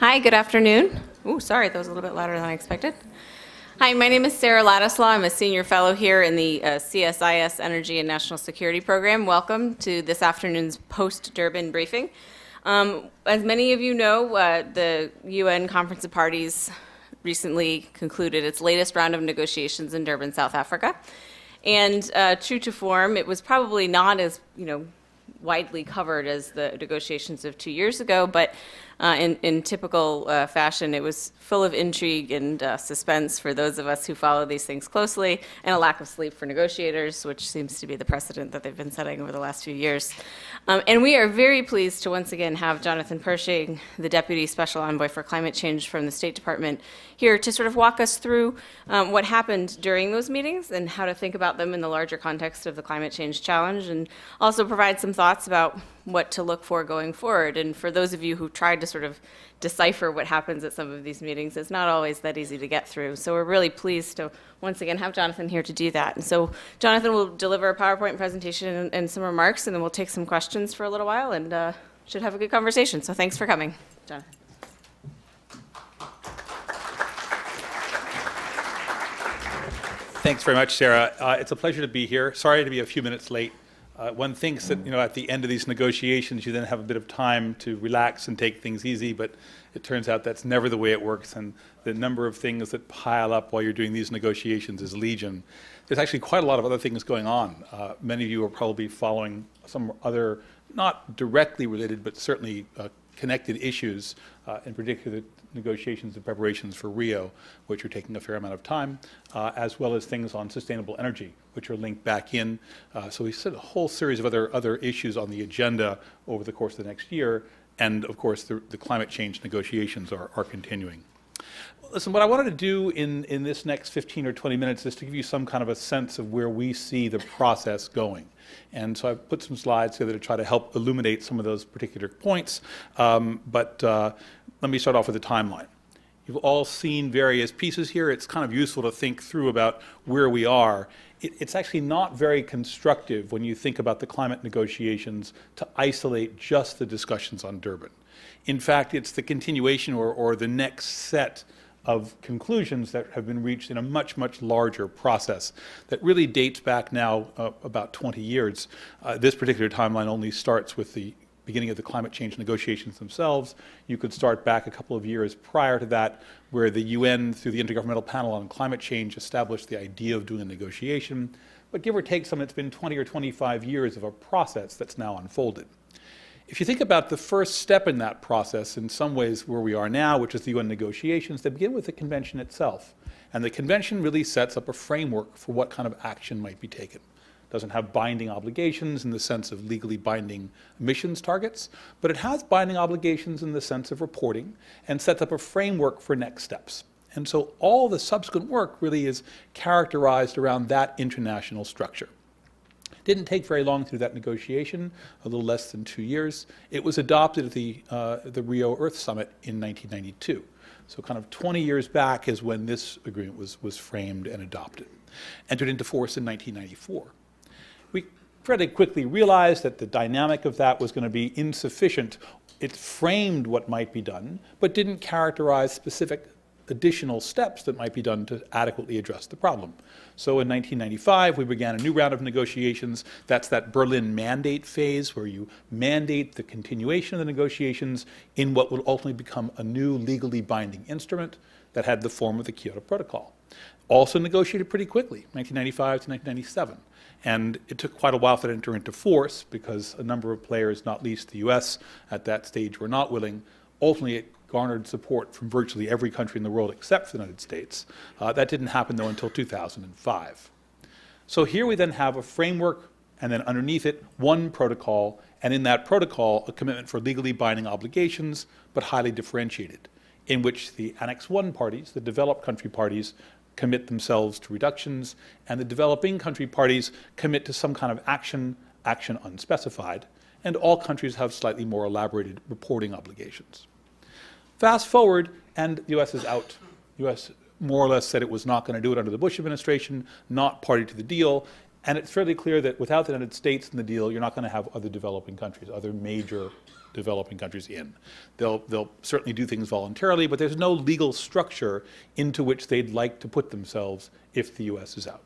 Hi, good afternoon. Oh, sorry, that was a little bit louder than I expected. Hi, my name is Sarah Ladislaw. I'm a senior fellow here in the uh, CSIS Energy and National Security Program. Welcome to this afternoon's post-Durban briefing. Um, as many of you know, uh, the UN Conference of Parties recently concluded its latest round of negotiations in Durban, South Africa. And uh, true to form, it was probably not as, you know, widely covered as the negotiations of two years ago, but uh, in, in, typical uh, fashion, it was full of intrigue and uh, suspense for those of us who follow these things closely, and a lack of sleep for negotiators, which seems to be the precedent that they've been setting over the last few years. Um, and we are very pleased to once again have Jonathan Pershing, the Deputy Special Envoy for Climate Change from the State Department, here to sort of walk us through um, what happened during those meetings and how to think about them in the larger context of the climate change challenge, and also provide some thoughts about what to look for going forward. And for those of you who tried to sort of decipher what happens at some of these meetings, it's not always that easy to get through. So we're really pleased to once again have Jonathan here to do that. And so Jonathan will deliver a PowerPoint presentation and, and some remarks, and then we'll take some questions for a little while and uh, should have a good conversation. So thanks for coming, Jonathan. Thanks very much, Sarah. Uh, it's a pleasure to be here. Sorry to be a few minutes late. Uh, one thinks that you know at the end of these negotiations you then have a bit of time to relax and take things easy, but it turns out that's never the way it works, and the number of things that pile up while you're doing these negotiations is legion. There's actually quite a lot of other things going on. Uh, many of you are probably following some other, not directly related, but certainly uh, connected issues, uh, in particular negotiations and preparations for Rio, which are taking a fair amount of time, uh, as well as things on sustainable energy, which are linked back in. Uh, so we set a whole series of other, other issues on the agenda over the course of the next year, and of course the, the climate change negotiations are, are continuing. Listen, what I wanted to do in, in this next 15 or 20 minutes is to give you some kind of a sense of where we see the process going. And so I've put some slides together to try to help illuminate some of those particular points. Um, but uh, let me start off with a timeline. You've all seen various pieces here. It's kind of useful to think through about where we are. It, it's actually not very constructive when you think about the climate negotiations to isolate just the discussions on Durban. In fact, it's the continuation or, or the next set of conclusions that have been reached in a much, much larger process that really dates back now uh, about 20 years. Uh, this particular timeline only starts with the beginning of the climate change negotiations themselves. You could start back a couple of years prior to that, where the UN, through the Intergovernmental Panel on Climate Change, established the idea of doing a negotiation. But give or take some, it's been 20 or 25 years of a process that's now unfolded. If you think about the first step in that process, in some ways where we are now, which is the UN negotiations, they begin with the convention itself. And the convention really sets up a framework for what kind of action might be taken doesn't have binding obligations in the sense of legally binding emissions targets, but it has binding obligations in the sense of reporting and sets up a framework for next steps. And so all the subsequent work really is characterized around that international structure. Didn't take very long through that negotiation, a little less than two years. It was adopted at the, uh, the Rio Earth Summit in 1992. So kind of 20 years back is when this agreement was, was framed and adopted. Entered into force in 1994 we pretty quickly realized that the dynamic of that was going to be insufficient. It framed what might be done, but didn't characterize specific additional steps that might be done to adequately address the problem. So in 1995, we began a new round of negotiations. That's that Berlin mandate phase where you mandate the continuation of the negotiations in what will ultimately become a new legally binding instrument that had the form of the Kyoto Protocol. Also negotiated pretty quickly, 1995 to 1997. And it took quite a while for it to enter into force because a number of players, not least the US, at that stage were not willing. Ultimately, it garnered support from virtually every country in the world except the United States. Uh, that didn't happen, though, until 2005. So here we then have a framework, and then underneath it, one protocol, and in that protocol, a commitment for legally binding obligations, but highly differentiated, in which the Annex 1 parties, the developed country parties, commit themselves to reductions, and the developing country parties commit to some kind of action, action unspecified, and all countries have slightly more elaborated reporting obligations. Fast forward, and the US is out. The US more or less said it was not going to do it under the Bush administration, not party to the deal, And it's fairly clear that without the United States in the deal, you're not going to have other developing countries, other major developing countries in. They'll, they'll certainly do things voluntarily, but there's no legal structure into which they'd like to put themselves if the US is out.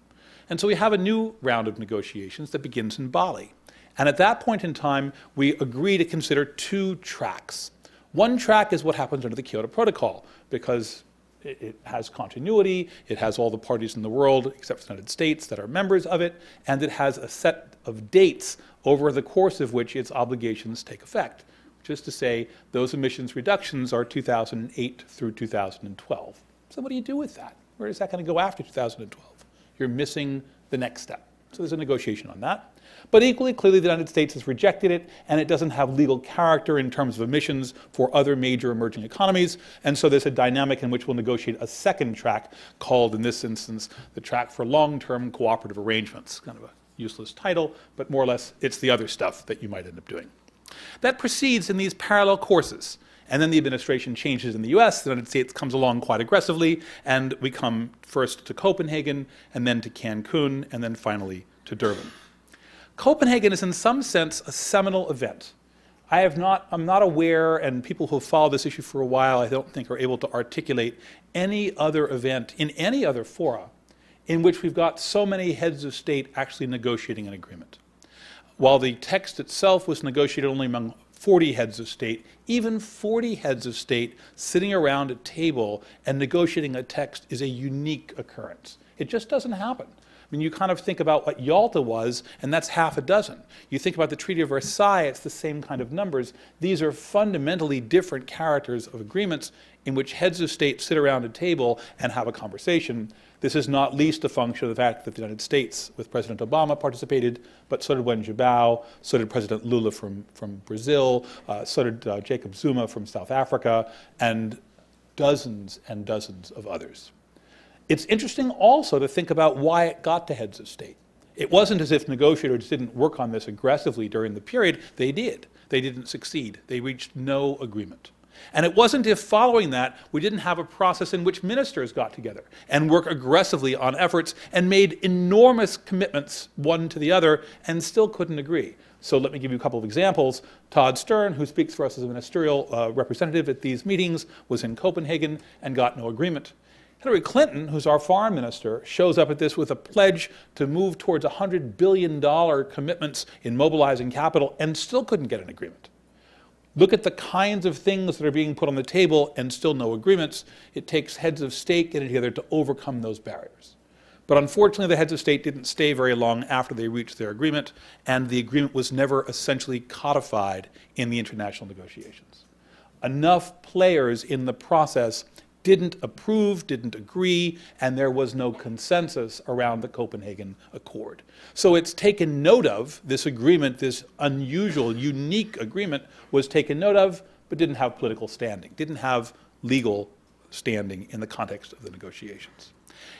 And so we have a new round of negotiations that begins in Bali. And at that point in time, we agree to consider two tracks. One track is what happens under the Kyoto Protocol, because it, it, has continuity, it has all the parties in the world, except for the United States, that are members of it, and it has a set of dates over the course of which its obligations take effect Which is to say those emissions reductions are 2008 through 2012. So what do you do with that? Where is that going to go after 2012? You're missing the next step. So there's a negotiation on that. But equally clearly, the United States has rejected it, and it doesn't have legal character in terms of emissions for other major emerging economies. And so there's a dynamic in which we'll negotiate a second track called, in this instance, the track for long-term cooperative arrangements. Kind of a useless title, but more or less it's the other stuff that you might end up doing. That proceeds in these parallel courses. And then the administration changes in the US, the United States comes along quite aggressively, and we come first to Copenhagen, and then to Cancun, and then finally to Durban. Copenhagen is in some sense a seminal event. I have not, I'm not aware, and people who have followed this issue for a while, I don't think are able to articulate any other event in any other fora in which we've got so many heads of state actually negotiating an agreement. While the text itself was negotiated only among 40 heads of state, even 40 heads of state sitting around a table and negotiating a text is a unique occurrence. It just doesn't happen. Mean, you kind of think about what Yalta was, and that's half a dozen. You think about the Treaty of Versailles, it's the same kind of numbers. These are fundamentally different characters of agreements in which heads of state sit around a table and have a conversation. This is not least a function of the fact that the United States, with President Obama, participated, but so did Wen Jiabao, so did President Lula from, from Brazil, uh, so did uh, Jacob Zuma from South Africa, and dozens and dozens of others. It's interesting also to think about why it got to heads of state. It wasn't as if negotiators didn't work on this aggressively during the period. They did. They didn't succeed. They reached no agreement. And it wasn't if following that we didn't have a process in which ministers got together and worked aggressively on efforts and made enormous commitments one to the other and still couldn't agree. So let me give you a couple of examples. Todd Stern, who speaks for us as a ministerial uh, representative at these meetings, was in Copenhagen and got no agreement. Hillary Clinton, who's our foreign minister, shows up at this with a pledge to move towards $100 billion commitments in mobilizing capital and still couldn't get an agreement. Look at the kinds of things that are being put on the table and still no agreements. It takes heads of state getting together to overcome those barriers. But unfortunately, the heads of state didn't stay very long after they reached their agreement, and the agreement was never essentially codified in the international negotiations. Enough players in the process didn't approve, didn't agree, and there was no consensus around the Copenhagen Accord. So it's taken note of, this agreement, this unusual, unique agreement was taken note of, but didn't have political standing, didn't have legal standing in the context of the negotiations.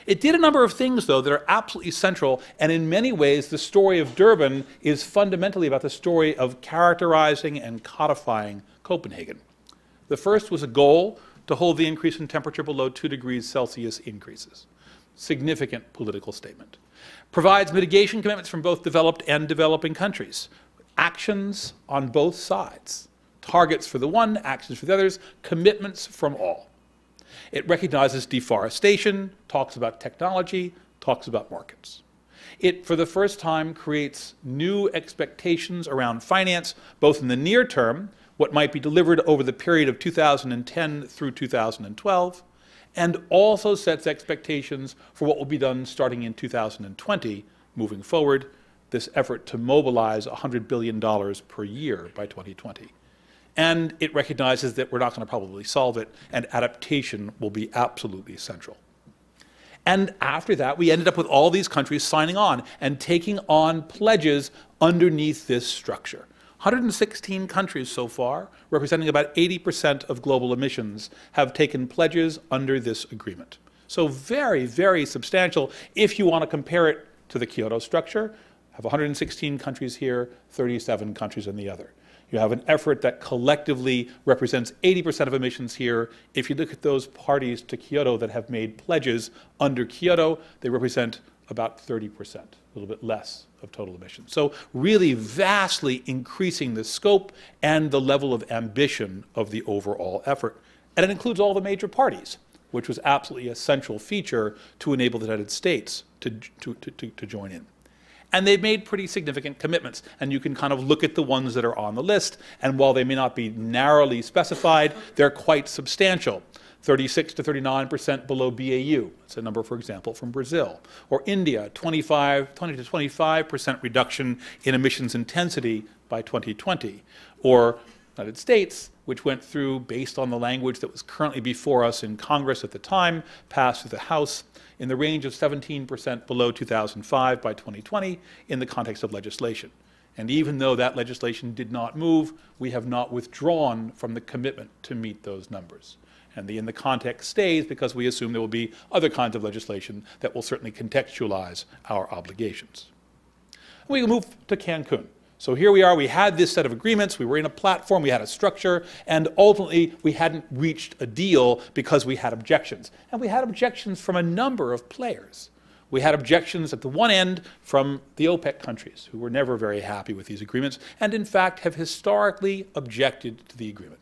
It did a number of things, though, that are absolutely central, and in many ways, the story of Durban is fundamentally about the story of characterizing and codifying Copenhagen. The first was a goal to hold the increase in temperature below 2 degrees Celsius increases. Significant political statement. Provides mitigation commitments from both developed and developing countries. Actions on both sides. Targets for the one, actions for the others, commitments from all. It recognizes deforestation, talks about technology, talks about markets. It, for the first time, creates new expectations around finance, both in the near term, what might be delivered over the period of 2010 through 2012, and also sets expectations for what will be done starting in 2020 moving forward, this effort to mobilize $100 billion per year by 2020. And it recognizes that we're not going to probably solve it, and adaptation will be absolutely central. And after that, we ended up with all these countries signing on and taking on pledges underneath this structure. 116 countries so far, representing about 80% of global emissions, have taken pledges under this agreement. So very, very substantial if you want to compare it to the Kyoto structure. Have 116 countries here, 37 countries in the other. You have an effort that collectively represents 80% of emissions here. If you look at those parties to Kyoto that have made pledges under Kyoto, they represent about 30%, a little bit less of total emissions. So, really vastly increasing the scope and the level of ambition of the overall effort. And it includes all the major parties, which was absolutely a central feature to enable the United States to, to, to, to, join in. And they've made pretty significant commitments. And you can kind of look at the ones that are on the list. And while they may not be narrowly specified, they're quite substantial. 36 to 39% below BAU. That's a number, for example, from Brazil. Or India, 25, 20 to 25% reduction in emissions intensity by 2020. Or United States, which went through, based on the language that was currently before us in Congress at the time, passed through the House, in the range of 17% below 2005 by 2020 in the context of legislation. And even though that legislation did not move, we have not withdrawn from the commitment to meet those numbers. And the in the context stays because we assume there will be other kinds of legislation that will certainly contextualize our obligations. We move to Cancun. So here we are, we had this set of agreements, we were in a platform, we had a structure, and ultimately we hadn't reached a deal because we had objections. And we had objections from a number of players. We had objections at the one end from the OPEC countries, who were never very happy with these agreements, and in fact have historically objected to the agreement.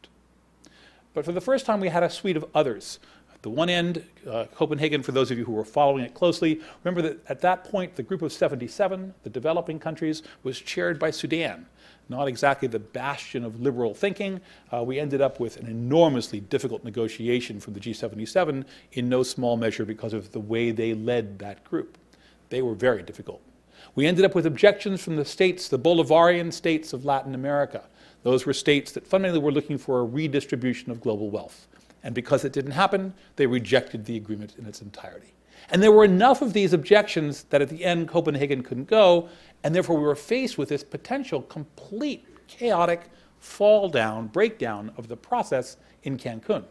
But for the first time, we had a suite of others. At the one end, uh, Copenhagen, for those of you who were following it closely, remember that at that point, the group of 77, the developing countries, was chaired by Sudan. Not exactly the bastion of liberal thinking. Uh, we ended up with an enormously difficult negotiation from the G77, in no small measure because of the way they led that group. They were very difficult. We ended up with objections from the states, the Bolivarian states of Latin America. Those were states that fundamentally were looking for a redistribution of global wealth. And because it didn't happen, they rejected the agreement in its entirety. And there were enough of these objections that at the end Copenhagen couldn't go, and therefore we were faced with this potential complete chaotic fall down, breakdown of the process in Cancun.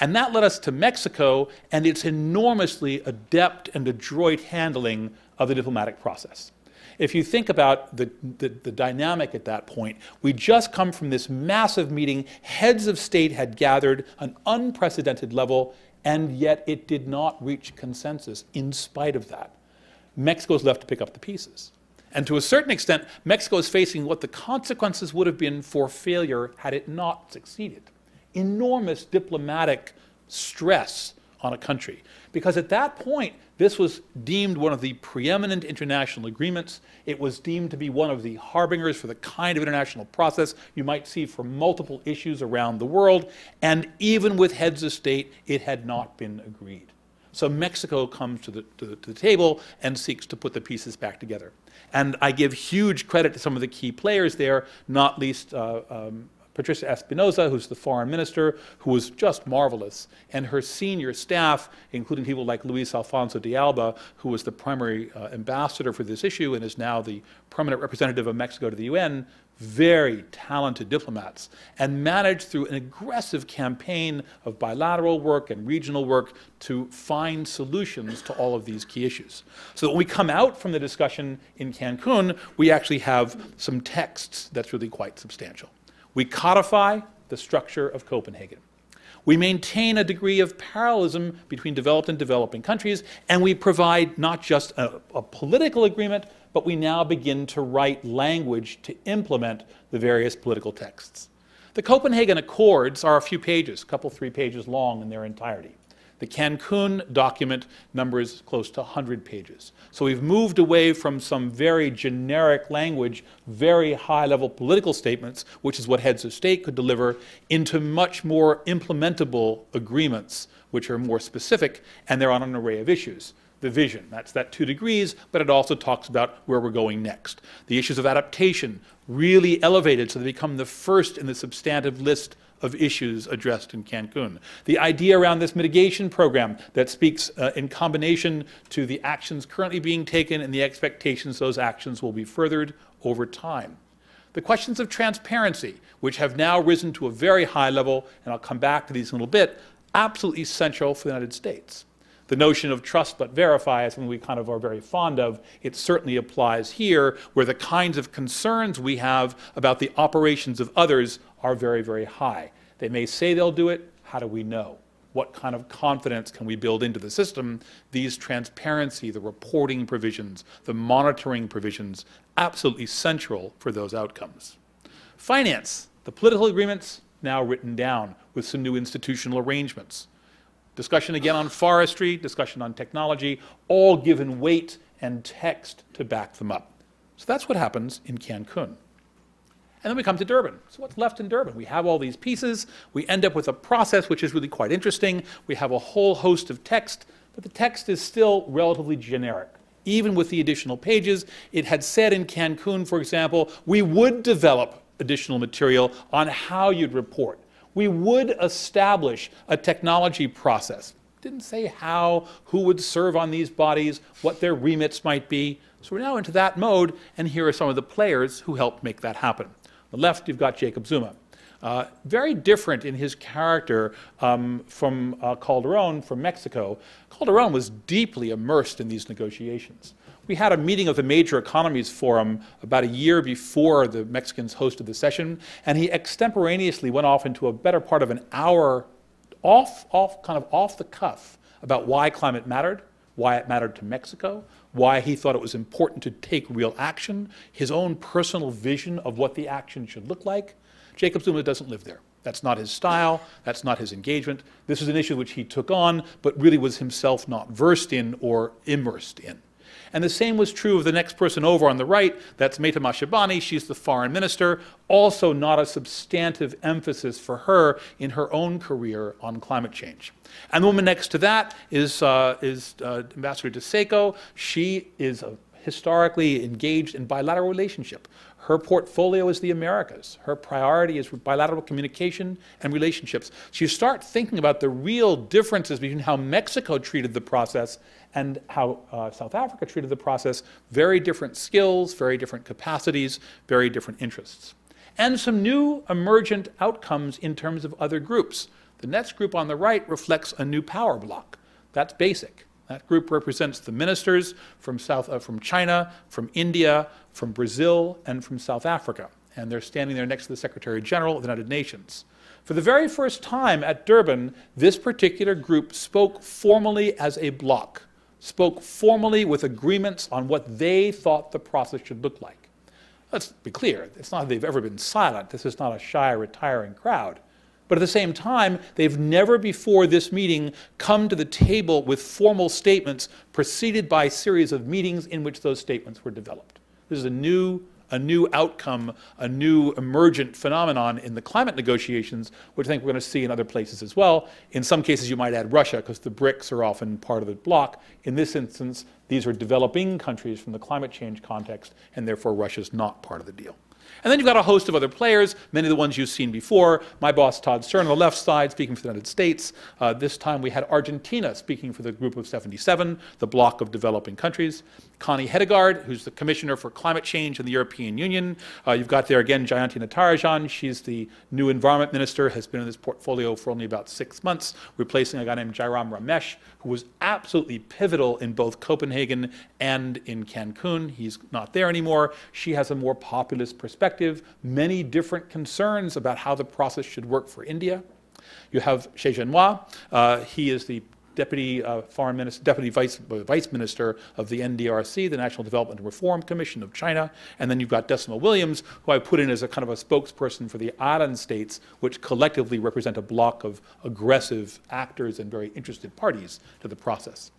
And that led us to Mexico and its enormously adept and adroit handling of the diplomatic process. If you think about the, the, the, dynamic at that point, we just come from this massive meeting. Heads of state had gathered an unprecedented level, and yet it did not reach consensus in spite of that. Mexico is left to pick up the pieces. And to a certain extent, Mexico is facing what the consequences would have been for failure had it not succeeded. Enormous diplomatic stress on a country. Because at that point, this was deemed one of the preeminent international agreements. It was deemed to be one of the harbingers for the kind of international process you might see for multiple issues around the world. And even with heads of state, it had not been agreed. So Mexico comes to the, to the, to the table and seeks to put the pieces back together. And I give huge credit to some of the key players there, not least uh, um, Patricia Espinosa, who's the foreign minister, who was just marvelous, and her senior staff, including people like Luis Alfonso de Alba, who was the primary uh, ambassador for this issue and is now the permanent representative of Mexico to the UN, very talented diplomats, and managed through an aggressive campaign of bilateral work and regional work to find solutions to all of these key issues. So that when we come out from the discussion in Cancun, we actually have some texts that's really quite substantial. We codify the structure of Copenhagen. We maintain a degree of parallelism between developed and developing countries, and we provide not just a, a, political agreement, but we now begin to write language to implement the various political texts. The Copenhagen Accords are a few pages, a couple, three pages long in their entirety. The Cancun document numbers close to 100 pages. So we've moved away from some very generic language, very high level political statements, which is what heads of state could deliver, into much more implementable agreements, which are more specific and they're on an array of issues the vision. That's that two degrees, but it also talks about where we're going next. The issues of adaptation really elevated so they become the first in the substantive list of issues addressed in Cancun. The idea around this mitigation program that speaks uh, in combination to the actions currently being taken and the expectations those actions will be furthered over time. The questions of transparency, which have now risen to a very high level, and I'll come back to these in a little bit, absolutely essential for the United States. The notion of trust but verify is something we kind of are very fond of. It certainly applies here, where the kinds of concerns we have about the operations of others are very, very high. They may say they'll do it. How do we know? what kind of confidence can we build into the system, these transparency, the reporting provisions, the monitoring provisions, absolutely central for those outcomes. Finance, the political agreements now written down with some new institutional arrangements. Discussion again on forestry, discussion on technology, all given weight and text to back them up. So that's what happens in Cancun. And then we come to Durban. So what's left in Durban? We have all these pieces. We end up with a process which is really quite interesting. We have a whole host of text, but the text is still relatively generic. Even with the additional pages, it had said in Cancun, for example, we would develop additional material on how you'd report. We would establish a technology process. Didn't say how, who would serve on these bodies, what their remits might be. So we're now into that mode, and here are some of the players who helped make that happen. The left, you've got Jacob Zuma. Uh, very different in his character um, from uh, Calderon from Mexico. Calderon was deeply immersed in these negotiations. We had a meeting of the Major Economies Forum about a year before the Mexicans hosted the session, and he extemporaneously went off into a better part of an hour, off, off, kind of off the cuff, about why climate mattered, why it mattered to Mexico, why he thought it was important to take real action, his own personal vision of what the action should look like. Jacob Zuma doesn't live there. That's not his style, that's not his engagement. This is an issue which he took on, but really was himself not versed in or immersed in. And the same was true of the next person over on the right. That's Maite Mashabane. She's the foreign minister. Also, not a substantive emphasis for her in her own career on climate change. And the woman next to that is, uh, is uh, Ambassador Diseko. She is a historically engaged in bilateral relationship. Her portfolio is the Americas. Her priority is bilateral communication and relationships. So you start thinking about the real differences between how Mexico treated the process and how uh, South Africa treated the process. Very different skills, very different capacities, very different interests. And some new emergent outcomes in terms of other groups. The next group on the right reflects a new power block. That's BASIC. That group represents the ministers from, South, uh, from China, from India, from Brazil, and from South Africa. And they're standing there next to the Secretary General of the United Nations. For the very first time at Durban, this particular group spoke formally as a bloc, spoke formally with agreements on what they thought the process should look like. Let's be clear, it's not that they've ever been silent. This is not a shy, retiring crowd. But at the same time, they've never before this meeting come to the table with formal statements preceded by a series of meetings in which those statements were developed. This is a new, a new outcome, a new emergent phenomenon in the climate negotiations, which I think we're going to see in other places as well. In some cases, you might add Russia, because the BRICS are often part of the bloc. In this instance, these are developing countries from the climate change context, and therefore Russia's not part of the deal. And then you've got a host of other players, many of the ones you've seen before. My boss, Todd Stern, on the left side, speaking for the United States. Uh, this time we had Argentina speaking for the Group of 77, the bloc of developing countries. Connie Hedegaard, who's the Commissioner for Climate Change in the European Union. Uh, you've got there again Jayanthi Natarajan. She's the new Environment Minister, has been in this portfolio for only about six months, replacing a guy named Jairam Ramesh, who was absolutely pivotal in both Copenhagen and in Cancun. He's not there anymore. She has a more populist perspective, many different concerns about how the process should work for India. You have Xie Zhenhua. Uh, he is the Deputy uh, Foreign Minister, Deputy Vice, Vice Minister of the NDRC, the National Development and Reform Commission of China, and then you've got Dessima Williams, who I put in as a kind of a spokesperson for the AOSIS states, which collectively represent a block of aggressive actors and very interested parties to the process.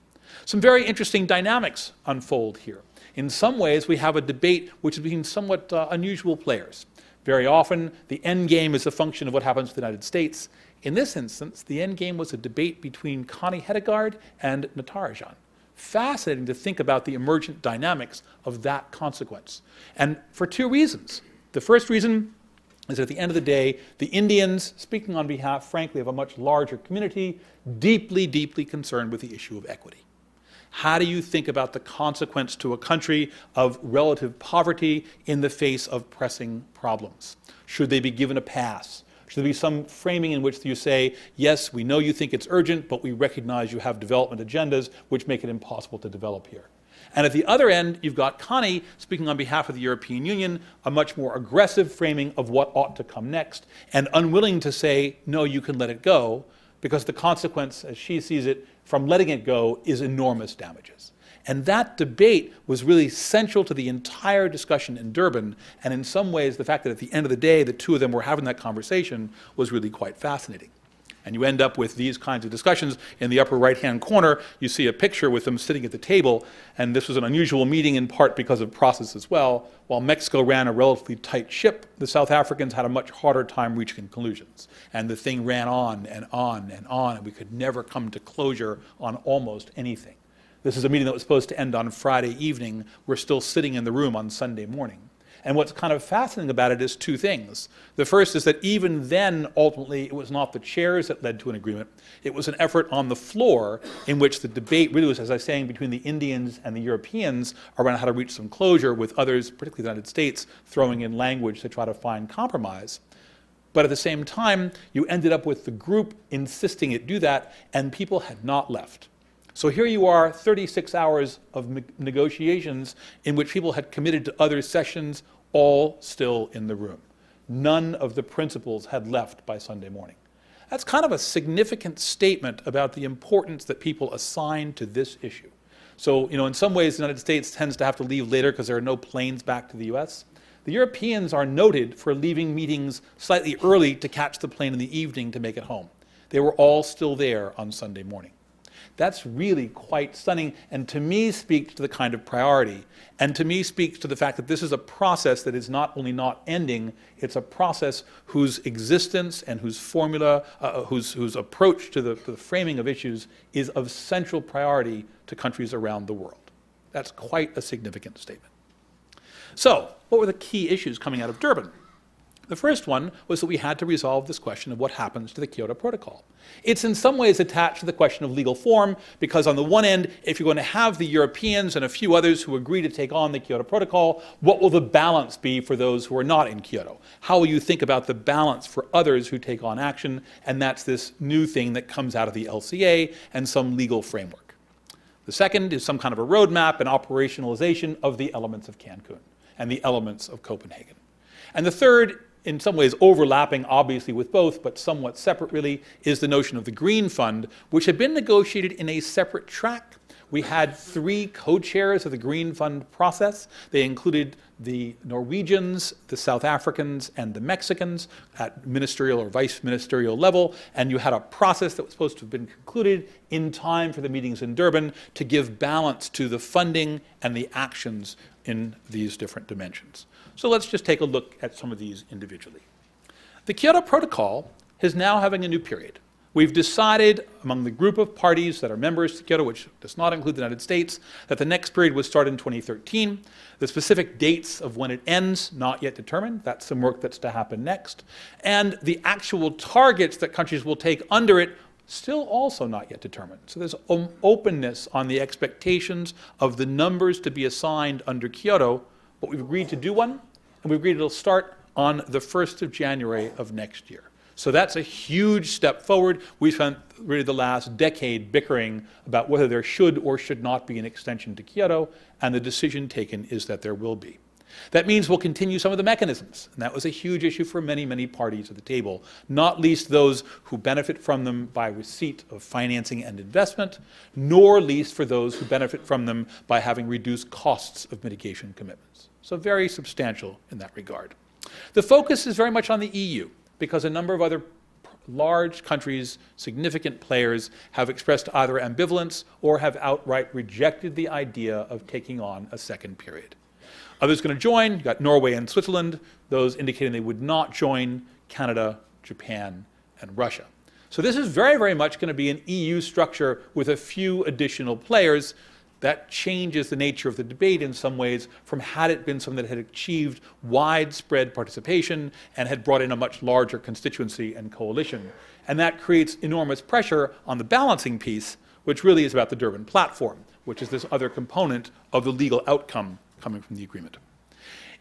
Some very interesting dynamics unfold here. In some ways, we have a debate which is between somewhat uh, unusual players. Very often, the end game is a function of what happens to the United States. In this instance, the end game was a debate between Connie Hedegaard and Natarajan. Fascinating to think about the emergent dynamics of that consequence. And for two reasons. The first reason is that at the end of the day, the Indians, speaking on behalf, frankly, of a much larger community, deeply, deeply concerned with the issue of equity. How do you think about the consequence to a country of relative poverty in the face of pressing problems? Should they be given a pass? Should there be some framing in which you say, yes, we know you think it's urgent, but we recognize you have development agendas which make it impossible to develop here? And at the other end, you've got Connie speaking on behalf of the European Union, a much more aggressive framing of what ought to come next, and unwilling to say, no, you can let it go, because the consequence, as she sees it, from letting it go is enormous damages. And that debate was really central to the entire discussion in Durban. And in some ways, the fact that at the end of the day, the two of them were having that conversation was really quite fascinating. And you end up with these kinds of discussions. In the upper right hand corner, you see a picture with them sitting at the table. And this was an unusual meeting in part because of process as well. While Mexico ran a relatively tight ship, the South Africans had a much harder time reaching conclusions. And the thing ran on and on and on, and we could never come to closure on almost anything. This is a meeting that was supposed to end on Friday evening. We're still sitting in the room on Sunday morning. And what's kind of fascinating about it is two things. The first is that even then, ultimately, it was not the chairs that led to an agreement. It was an effort on the floor in which the debate really was, as I was saying, between the Indians and the Europeans around how to reach some closure, with others, particularly the United States, throwing in language to try to find compromise. But at the same time, you ended up with the group insisting it do that, and people had not left. So here you are, 36 hours of negotiations in which people had committed to other sessions, all still in the room. None of the principals had left by Sunday morning. That's kind of a significant statement about the importance that people assign to this issue. So, you know, in some ways, the United States tends to have to leave later because there are no planes back to the US. The Europeans are noted for leaving meetings slightly early to catch the plane in the evening to make it home. They were all still there on Sunday morning. That's really quite stunning, and to me speaks to the kind of priority, and to me speaks to the fact that this is a process that is not only not ending, it's a process whose existence and whose formula, uh, uh whose, whose approach to the, to the framing of issues is of central priority to countries around the world. That's quite a significant statement. So, what were the key issues coming out of Durban? The first one was that we had to resolve this question of what happens to the Kyoto Protocol. It's in some ways attached to the question of legal form, because on the one end, if you're going to have the Europeans and a few others who agree to take on the Kyoto Protocol, what will the balance be for those who are not in Kyoto? How will you think about the balance for others who take on action? And that's this new thing that comes out of the LCA and some legal framework. The second is some kind of a roadmap and operationalization of the elements of Cancun and the elements of Copenhagen. And the third in some ways overlapping obviously with both, but somewhat separate really, is the notion of the Green Fund, which had been negotiated in a separate track. We had three co-chairs of the Green Fund process. They included the Norwegians, the South Africans, and the Mexicans at ministerial or vice ministerial level. And you had a process that was supposed to have been concluded in time for the meetings in Durban to give balance to the funding and the actions in these different dimensions. So let's just take a look at some of these individually. The Kyoto Protocol is now having a new period. We've decided among the group of parties that are members to Kyoto, which does not include the United States, that the next period would start in 2013. The specific dates of when it ends, not yet determined. That's some work that's to happen next. And the actual targets that countries will take under it, still also not yet determined. So there's openness on the expectations of the numbers to be assigned under Kyoto but we've agreed to do one, and we've agreed it'll start on the 1st of January of next year. So that's a huge step forward. We spent really the last decade bickering about whether there should or should not be an extension to Kyoto, and the decision taken is that there will be. That means we'll continue some of the mechanisms, and that was a huge issue for many, many parties at the table, not least those who benefit from them by receipt of financing and investment, nor least for those who benefit from them by having reduced costs of mitigation commitments. So very substantial in that regard. The focus is very much on the EU because a number of other large countries, significant players, have expressed either ambivalence or have outright rejected the idea of taking on a second period. Others going to join, you've got Norway and Switzerland, those indicating they would not join, Canada, Japan, and Russia. So this is very, very much going to be an EU structure with a few additional players, that changes the nature of the debate in some ways from had it been something that had achieved widespread participation and had brought in a much larger constituency and coalition. And that creates enormous pressure on the balancing piece, which really is about the Durban platform, which is this other component of the legal outcome coming from the agreement.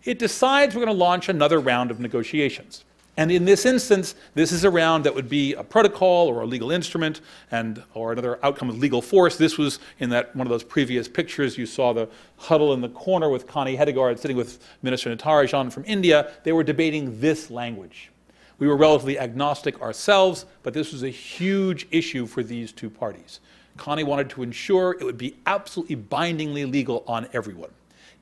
It decides we're going to launch another round of negotiations. And in this instance, this is a round that would be a protocol or a legal instrument and or another outcome of legal force. This was in that one of those previous pictures you saw the huddle in the corner with Connie Hedegaard sitting with Minister Natarajan from India. They were debating this language. We were relatively agnostic ourselves, but this was a huge issue for these two parties. Connie wanted to ensure it would be absolutely bindingly legal on everyone.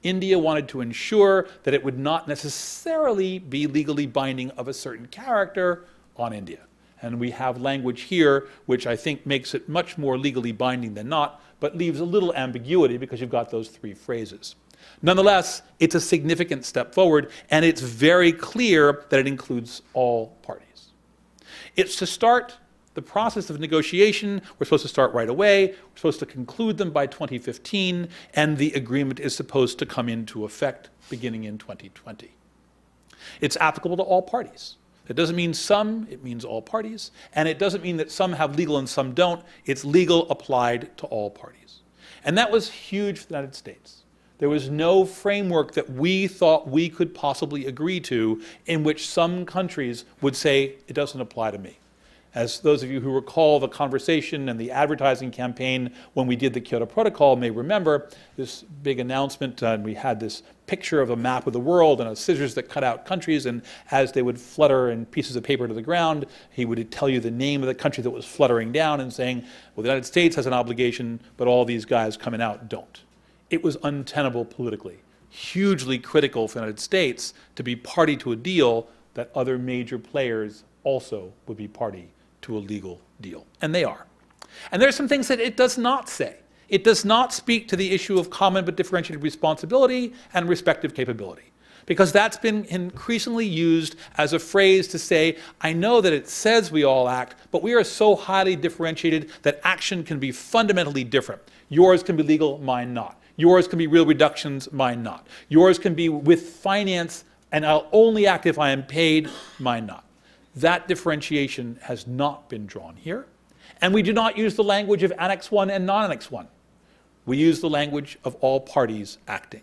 India wanted to ensure that it would not necessarily be legally binding of a certain character on India. And we have language here which I think makes it much more legally binding than not, but leaves a little ambiguity because you've got those three phrases. Nonetheless, it's a significant step forward, and it's very clear that it includes all parties. It's to start the process of negotiation. We're supposed to start right away. We're supposed to conclude them by 2015, and the agreement is supposed to come into effect beginning in 2020. It's applicable to all parties. It doesn't mean some, it means all parties. And it doesn't mean that some have legal and some don't. It's legal applied to all parties. And that was huge for the United States. There was no framework that we thought we could possibly agree to in which some countries would say, it doesn't apply to me. As those of you who recall the conversation and the advertising campaign when we did the Kyoto Protocol may remember, this big announcement, uh, and we had this picture of a map of the world and a scissors that cut out countries, and as they would flutter in pieces of paper to the ground, he would tell you the name of the country that was fluttering down and saying, well, the United States has an obligation, but all these guys coming out don't. It was untenable politically, hugely critical for the United States to be party to a deal that other major players also would be party to a legal deal. And they are. And there are some things that it does not say. It does not speak to the issue of common but differentiated responsibility and respective capability. Because that's been increasingly used as a phrase to say, I know that it says we all act, but we are so highly differentiated that action can be fundamentally different. Yours can be legal, mine not. Yours can be real reductions, mine not. Yours can be with finance, and I'll only act if I am paid, mine not. That differentiation has not been drawn here. And we do not use the language of Annex 1 and non-Annex 1. We use the language of all parties acting.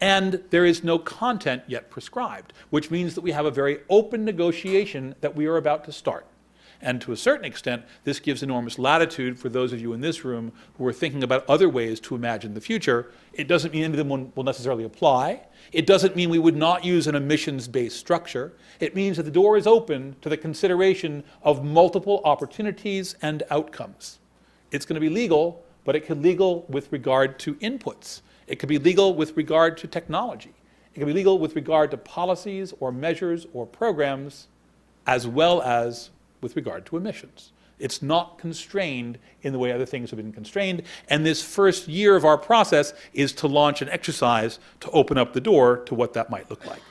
And there is no content yet prescribed, which means that we have a very open negotiation that we are about to start. And to a certain extent, this gives enormous latitude for those of you in this room who are thinking about other ways to imagine the future. It doesn't mean any of them will necessarily apply. It doesn't mean we would not use an emissions-based structure. It means that the door is open to the consideration of multiple opportunities and outcomes. It's going to be legal, but it could be legal with regard to inputs. It could be legal with regard to technology. It can be legal with regard to policies or measures or programs, as well as with regard to emissions. It's not constrained in the way other things have been constrained. And this first year of our process is to launch an exercise to open up the door to what that might look like.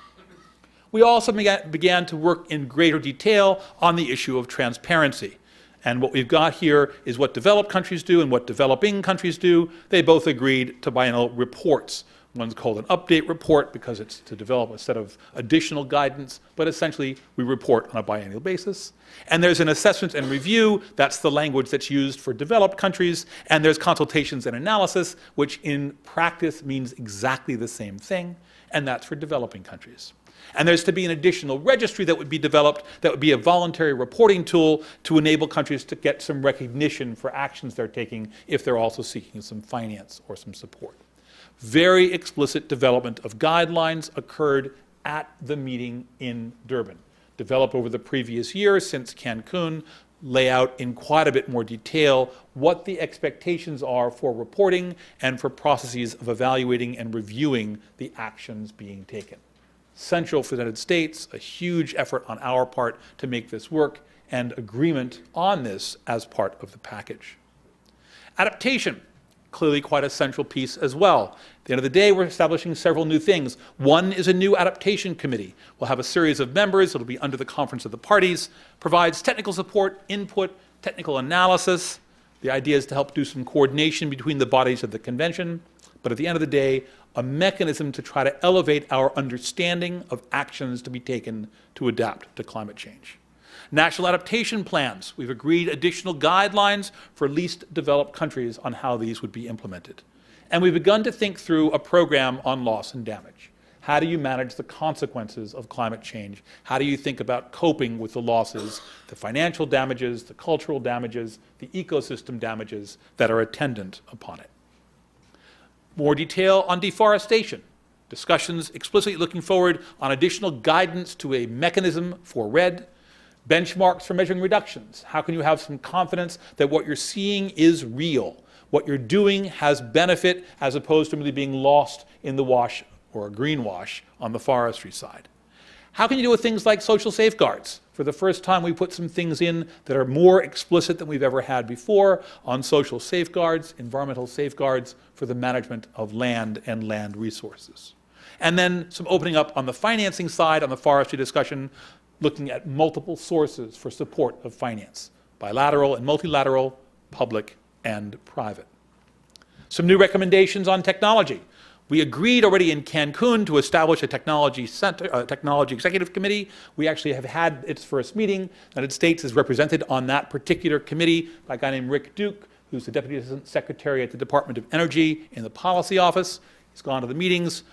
We also began to work in greater detail on the issue of transparency. And what we've got here is what developed countries do and what developing countries do. They both agreed to biennial reports One's called an update report because it's to develop a set of additional guidance, but essentially we report on a biennial basis. And there's an assessment and review, that's the language that's used for developed countries, and there's consultations and analysis, which in practice means exactly the same thing, and that's for developing countries. And there's to be an additional registry that would be developed that would be a voluntary reporting tool to enable countries to get some recognition for actions they're taking if they're also seeking some finance or some support very explicit development of guidelines occurred at the meeting in Durban, developed over the previous year since Cancun, lay out in quite a bit more detail what the expectations are for reporting and for processes of evaluating and reviewing the actions being taken. Central for the United States, a huge effort on our part to make this work, and agreement on this as part of the package. Adaptation clearly quite a central piece as well. At the end of the day, we're establishing several new things. One is a new adaptation committee. We'll have a series of members, it'll be under the conference of the parties, provides technical support, input, technical analysis. The idea is to help do some coordination between the bodies of the convention, but at the end of the day, a mechanism to try to elevate our understanding of actions to be taken to adapt to climate change. National adaptation plans. We've agreed additional guidelines for least developed countries on how these would be implemented. And we've begun to think through a program on loss and damage. How do you manage the consequences of climate change? How do you think about coping with the losses, the financial damages, the cultural damages, the ecosystem damages that are attendant upon it? More detail on deforestation. discussions explicitly looking forward on additional guidance to a mechanism for REDD, benchmarks for measuring reductions. How can you have some confidence that what you're seeing is real? What you're doing has benefit as opposed to merely being lost in the wash or a greenwash on the forestry side. How can you do with things like social safeguards? For the first time, we put some things in that are more explicit than we've ever had before on social safeguards, environmental safeguards for the management of land and land resources. And then some opening up on the financing side, on the forestry discussion, looking at multiple sources for support of finance bilateral and multilateral, public and private. Some new recommendations on technology. We agreed already in Cancun to establish a technology center, technology executive committee. We actually have had its first meeting. The United States is represented on that particular committee by a guy named Rick Duke, who's the Deputy Assistant Secretary at the Department of Energy in the Policy Office. He's gone to the meetings.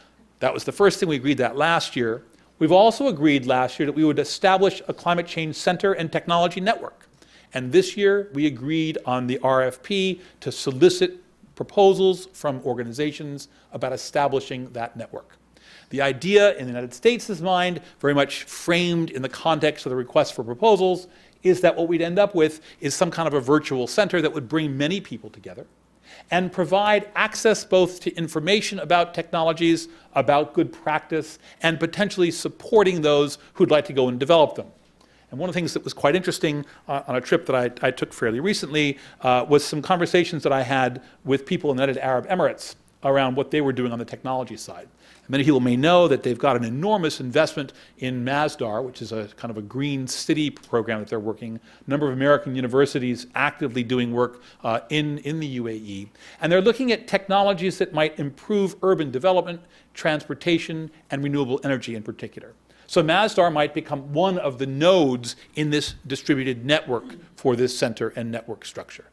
That was the first thing we agreed that last year. We've also agreed last year that we would establish a climate change center and technology network. And this year, we agreed on the RFP to solicit proposals from organizations about establishing that network. The idea in the United States' mind, very much framed in the context of the request for proposals, is that what we'd end up with is some kind of a virtual center that would bring many people together and provide access both to information about technologies, about good practice, and potentially supporting those who'd like to go and develop them. And one of the things that was quite interesting uh, on a trip that I, I took fairly recently uh, was some conversations that I had with people in the United Arab Emirates around what they were doing on the technology side. Many people may know that they've got an enormous investment in Masdar, which is a kind of a green city program that they're working. A number of American universities actively doing work uh, in, in the UAE. And they're looking at technologies that might improve urban development, transportation, and renewable energy in particular. So Masdar might become one of the nodes in this distributed network for this center and network structure.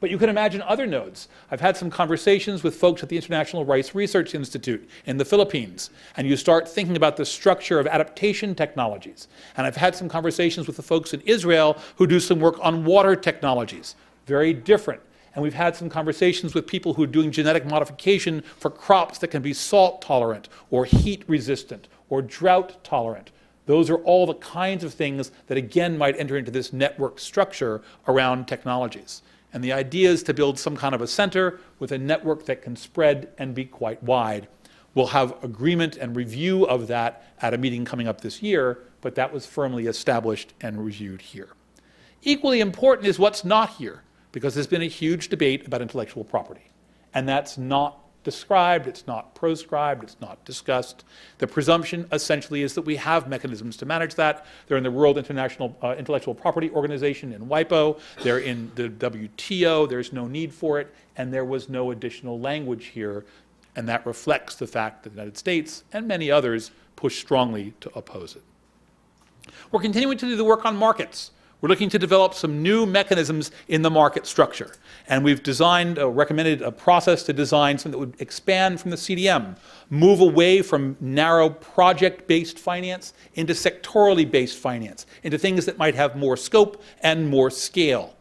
But you can imagine other nodes. I've had some conversations with folks at the International Rice Research Institute in the Philippines, and you start thinking about the structure of adaptation technologies. And I've had some conversations with the folks in Israel who do some work on water technologies. Very different. And we've had some conversations with people who are doing genetic modification for crops that can be salt tolerant or heat resistant or drought tolerant. Those are all the kinds of things that again might enter into this network structure around technologies. And the idea is to build some kind of a center with a network that can spread and be quite wide. We'll have agreement and review of that at a meeting coming up this year, but that was firmly established and reviewed here. Equally important is what's not here, because there's been a huge debate about intellectual property. And that's not described, it's not proscribed, it's not discussed. The presumption essentially is that we have mechanisms to manage that. They're in the World International uh, Intellectual Property Organization in WIPO, they're in the WTO, there's no need for it, and there was no additional language here, and that reflects the fact that the United States and many others push strongly to oppose it. We're continuing to do the work on markets. We're looking to develop some new mechanisms in the market structure. And we've designed, uh, recommended a process to design something that would expand from the CDM, move away from narrow project-based finance into sectorally based finance, into things that might have more scope and more scale.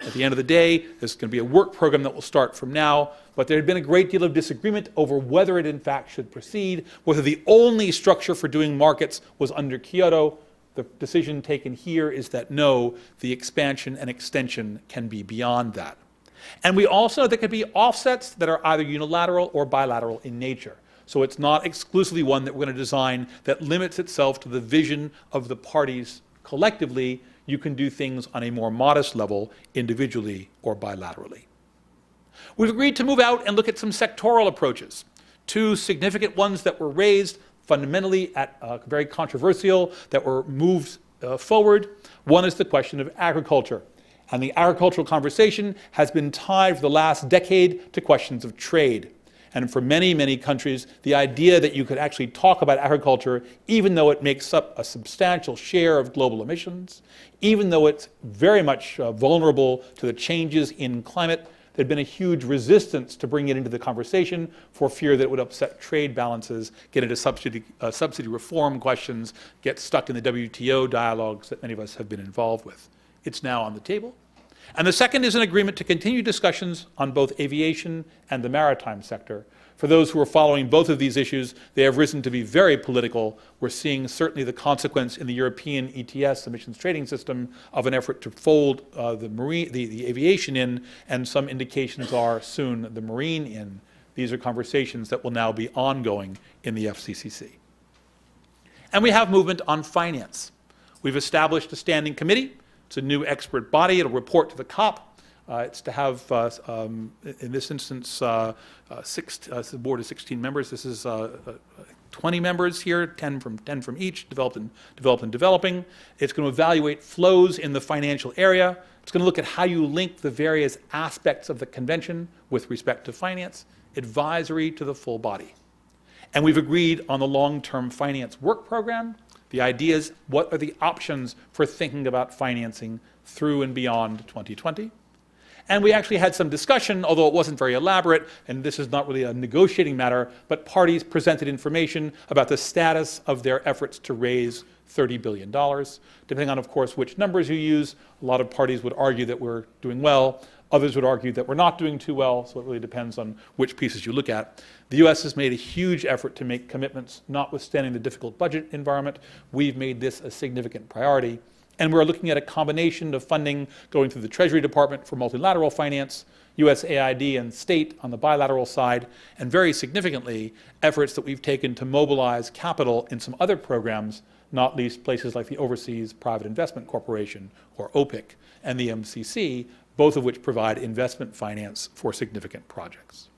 At the end of the day, there's going to be a work program that will start from now, but there had been a great deal of disagreement over whether it in fact should proceed, whether the only structure for doing markets was under Kyoto the decision taken here is that no, the expansion and extension can be beyond that. And we also know there could be offsets that are either unilateral or bilateral in nature. So it's not exclusively one that we're going to design that limits itself to the vision of the parties collectively. You can do things on a more modest level, individually or bilaterally. We've agreed to move out and look at some sectoral approaches. Two significant ones that were raised fundamentally at, uh, very controversial that were moved uh, forward. One is the question of agriculture. And the agricultural conversation has been tied for the last decade to questions of trade. And for many, many countries, the idea that you could actually talk about agriculture, even though it makes up a substantial share of global emissions, even though it's very much uh, vulnerable to the changes in climate, There'd been a huge resistance to bring it into the conversation for fear that it would upset trade balances, get into subsidy, uh, subsidy reform questions, get stuck in the WTO dialogues that many of us have been involved with. It's now on the table. And the second is an agreement to continue discussions on both aviation and the maritime sector. For those who are following both of these issues, they have risen to be very political. We're seeing certainly the consequence in the European ETS emissions trading system of an effort to fold uh, the, marine, the, the aviation in, and some indications are soon the marine in. These are conversations that will now be ongoing in the FCCC. And we have movement on finance. We've established a standing committee. It's a new expert body. It'll report to the COP. Uh, it's to have, uh, um, in this instance, uh, uh six, uh, the board of 16 members. This is uh, 20 members here, 10 from 10 from each, developed and developed and developing. It's going to evaluate flows in the financial area. It's going to look at how you link the various aspects of the convention with respect to finance, advisory to the full body. And we've agreed on the long-term finance work program. The idea is what are the options for thinking about financing through and beyond 2020? And we actually had some discussion, although it wasn't very elaborate, and this is not really a negotiating matter, but parties presented information about the status of their efforts to raise $30 billion. Depending on, of course, which numbers you use, a lot of parties would argue that we're doing well. Others would argue that we're not doing too well, so it really depends on which pieces you look at. The U.S. has made a huge effort to make commitments, notwithstanding the difficult budget environment. We've made this a significant priority. And we're looking at a combination of funding going through the Treasury Department for multilateral finance, USAID and state on the bilateral side, and very significantly, efforts that we've taken to mobilize capital in some other programs, not least places like the Overseas Private Investment Corporation, or OPIC, and the MCC, both of which provide investment finance for significant projects.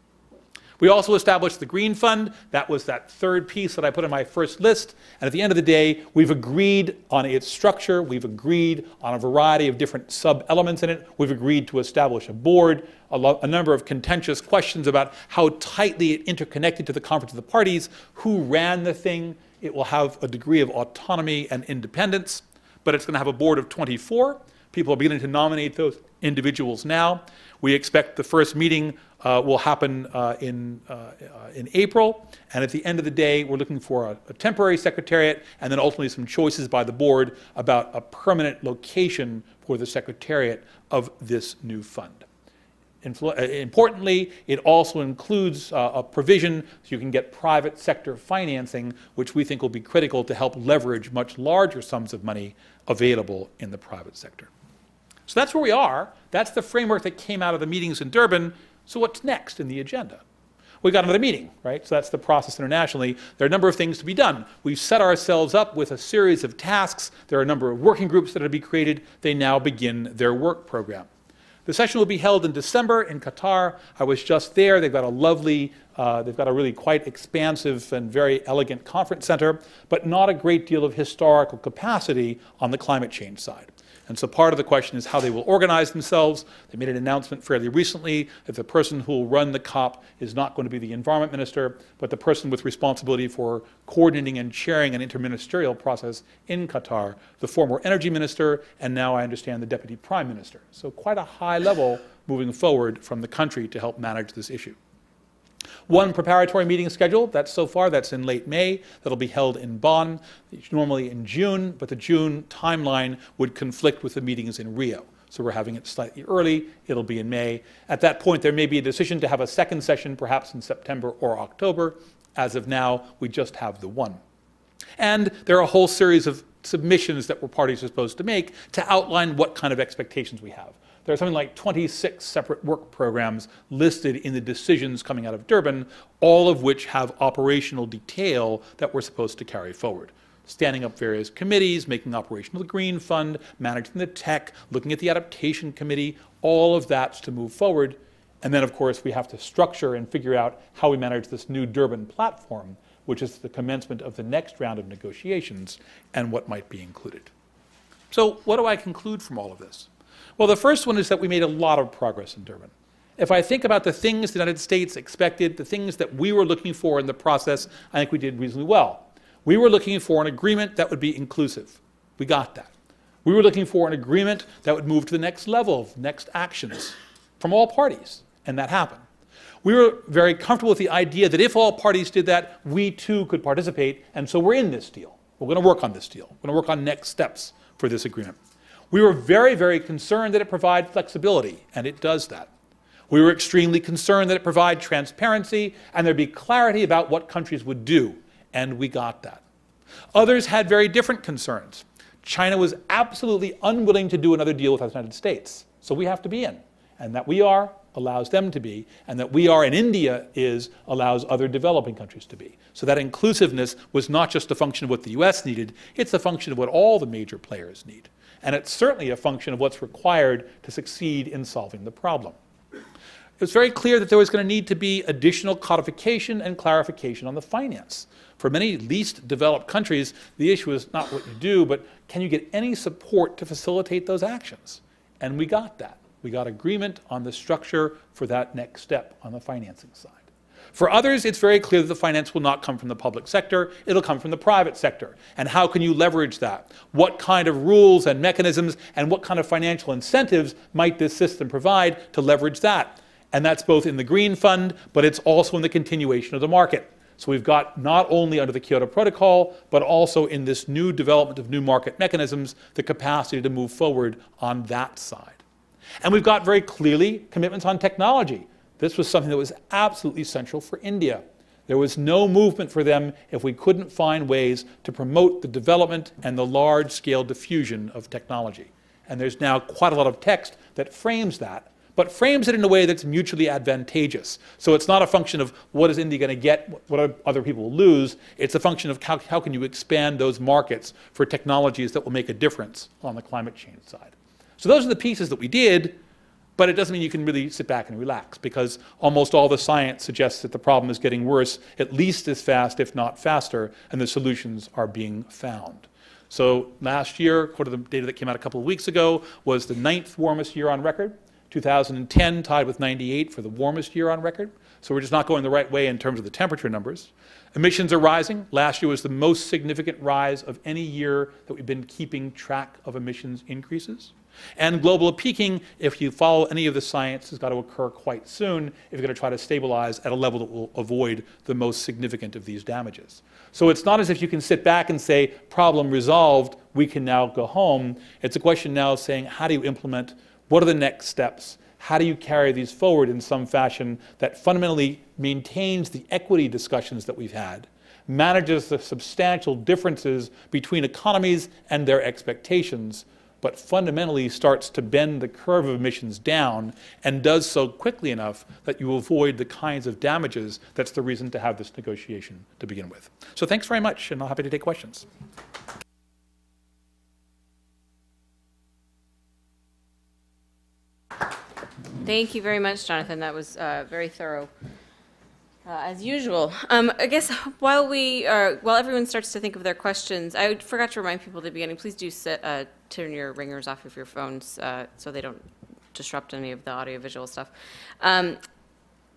We also established the Green Fund. That was that third piece that I put in my first list. And at the end of the day, we've agreed on its structure. We've agreed on a variety of different sub-elements in it. We've agreed to establish a board, a, a, number of contentious questions about how tightly it interconnected to the Conference of the Parties, who ran the thing. It will have a degree of autonomy and independence, but it's going to have a board of 24. People are beginning to nominate those individuals now. We expect the first meeting uh, will happen uh, in, uh, in April. And at the end of the day, we're looking for a, a, temporary secretariat and then ultimately some choices by the board about a permanent location for the secretariat of this new fund. Influ uh, importantly, it also includes uh, a provision so you can get private sector financing, which we think will be critical to help leverage much larger sums of money available in the private sector. So that's where we are. That's the framework that came out of the meetings in Durban. So what's next in the agenda? We've got another meeting, right? So that's the process internationally. There are a number of things to be done. We've set ourselves up with a series of tasks. There are a number of working groups that are to be created. They now begin their work program. The session will be held in December in Qatar. I was just there. They've got a lovely, uh, they've got a really quite expansive and very elegant conference center, but not a great deal of historical capacity on the climate change side. And so part of the question is how they will organize themselves. They made an announcement fairly recently that the person who will run the COP is not going to be the environment minister, but the person with responsibility for coordinating and chairing an interministerial process in Qatar, the former energy minister, and now I understand the deputy prime minister. So quite a high level moving forward from the country to help manage this issue. One preparatory meeting scheduled, that's so far, that's in late May, that'll be held in Bonn, normally in June, but the June timeline would conflict with the meetings in Rio. So we're having it slightly early, it'll be in May. At that point, there may be a decision to have a second session, perhaps in September or October. As of now, we just have the one. And there are a whole series of submissions that we're parties are supposed to make to outline what kind of expectations we have. There are something like 26 separate work programs listed in the decisions coming out of Durban, all of which have operational detail that we're supposed to carry forward. Standing up various committees, making operational the Green Fund, managing the tech, looking at the adaptation committee, all of that's to move forward. And then, of course, we have to structure and figure out how we manage this new Durban platform, which is the commencement of the next round of negotiations and what might be included. So, what do I conclude from all of this? Well, the first one is that we made a lot of progress in Durban. If I think about the things the United States expected, the things that we were looking for in the process, I think we did reasonably well. We were looking for an agreement that would be inclusive. We got that. We were looking for an agreement that would move to the next level, of next actions from all parties, and that happened. We were very comfortable with the idea that if all parties did that, we too could participate, and so we're in this deal. We're going to work on this deal. We're going to work on next steps for this agreement. We were very, very concerned that it provide flexibility, and it does that. We were extremely concerned that it provide transparency and there'd be clarity about what countries would do, and we got that. Others had very different concerns. China was absolutely unwilling to do another deal with the United States, so we have to be in. And that we are allows them to be, and that we are and India is allows other developing countries to be. So that inclusiveness was not just a function of what the US needed, it's a function of what all the major players need. And it's certainly a function of what's required to succeed in solving the problem. It was very clear that there was going to need to be additional codification and clarification on the finance. For many least developed countries, the issue is not what you do, but can you get any support to facilitate those actions? And we got that. We got agreement on the structure for that next step on the financing side. For others, it's very clear that the finance will not come from the public sector, it'll come from the private sector. And how can you leverage that? What kind of rules and mechanisms and what kind of financial incentives might this system provide to leverage that? And that's both in the Green Fund, but it's also in the continuation of the market. So we've got not only under the Kyoto Protocol, but also in this new development of new market mechanisms, the capacity to move forward on that side. And we've got very clearly commitments on technology. This was something that was absolutely central for India. There was no movement for them if we couldn't find ways to promote the development and the large scale diffusion of technology. And there's now quite a lot of text that frames that, but frames it in a way that's mutually advantageous. So it's not a function of what is India going to get, what other people will lose. It's a function of how, how can you expand those markets for technologies that will make a difference on the climate change side. So those are the pieces that we did, but it doesn't mean you can really sit back and relax because almost all the science suggests that the problem is getting worse at least as fast, if not faster, and the solutions are being found. So last year, according to the data that came out a couple of weeks ago, was the ninth warmest year on record. 2010 tied with 98 for the warmest year on record. So we're just not going the right way in terms of the temperature numbers. Emissions are rising. Last year was the most significant rise of any year that we've been keeping track of emissions increases. And global peaking, if you follow any of the science, has got to occur quite soon if you're going to try to stabilize at a level that will avoid the most significant of these damages. So it's not as if you can sit back and say, problem resolved, we can now go home. It's a question now of saying, how do you implement? What are the next steps? How do you carry these forward in some fashion that fundamentally maintains the equity discussions that we've had, manages the substantial differences between economies and their expectations, but fundamentally starts to bend the curve of emissions down and does so quickly enough that you avoid the kinds of damages that's the reason to have this negotiation to begin with. So thanks very much, and I'm happy to take questions. Thank you very much, Jonathan. That was uh, very thorough. Uh, as usual, um, I guess while we are, while everyone starts to think of their questions, I forgot to remind people at the beginning. Please do set, uh, turn your ringers off of your phones uh, so they don't disrupt any of the audiovisual stuff. Um,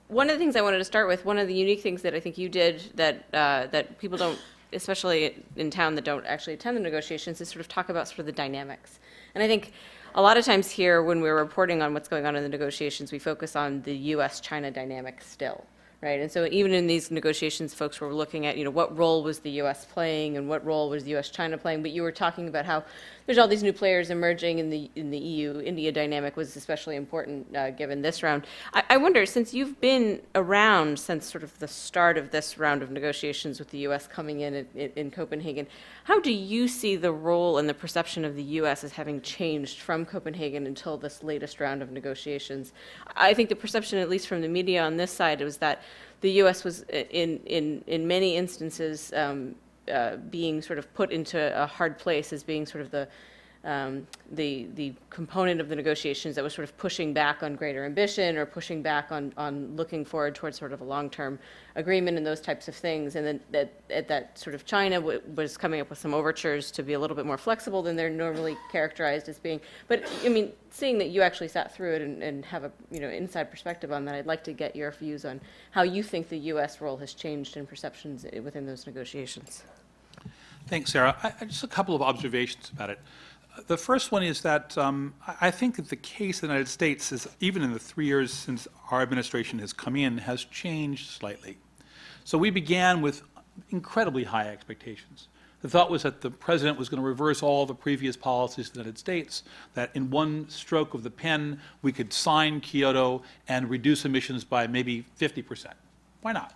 one of the things I wanted to start with, one of the unique things that I think you did that uh, that people don't, especially in town that don't actually attend the negotiations, is sort of talk about sort of the dynamics. And I think a lot of times here, when we're reporting on what's going on in the negotiations, we focus on the U.S.-China dynamic still right? And so even in these negotiations, folks were looking at, you know, what role was the U.S. playing and what role was the U.S.-China playing. But you were talking about how there's all these new players emerging in the in the EU-India dynamic was especially important uh, given this round. I, I, wonder, since you've been around since sort of the start of this round of negotiations with the U.S. coming in in, in Copenhagen, how do you see the role and the perception of the U.S. as having changed from Copenhagen until this latest round of negotiations? I think the perception, at least from the media on this side, was that the U.S. was in in in many instances um, uh, being sort of put into a hard place as being sort of the um, the the component of the negotiations that was sort of pushing back on greater ambition or pushing back on on looking forward towards sort of a long-term agreement and those types of things, and then that at that sort of China was coming up with some overtures to be a little bit more flexible than they're normally characterized as being. But I mean, seeing that you actually sat through it and, and have a you know inside perspective on that, I'd like to get your views on how you think the U.S. role has changed in perceptions within those negotiations. Thanks, Sarah. I, just a couple of observations about it. The first one is that um, I think that the case of the United States is, even in the three years since our administration has come in, has changed slightly. So we began with incredibly high expectations. The thought was that the president was going to reverse all the previous policies of the United States, that in one stroke of the pen, we could sign Kyoto and reduce emissions by maybe 50%. Why not?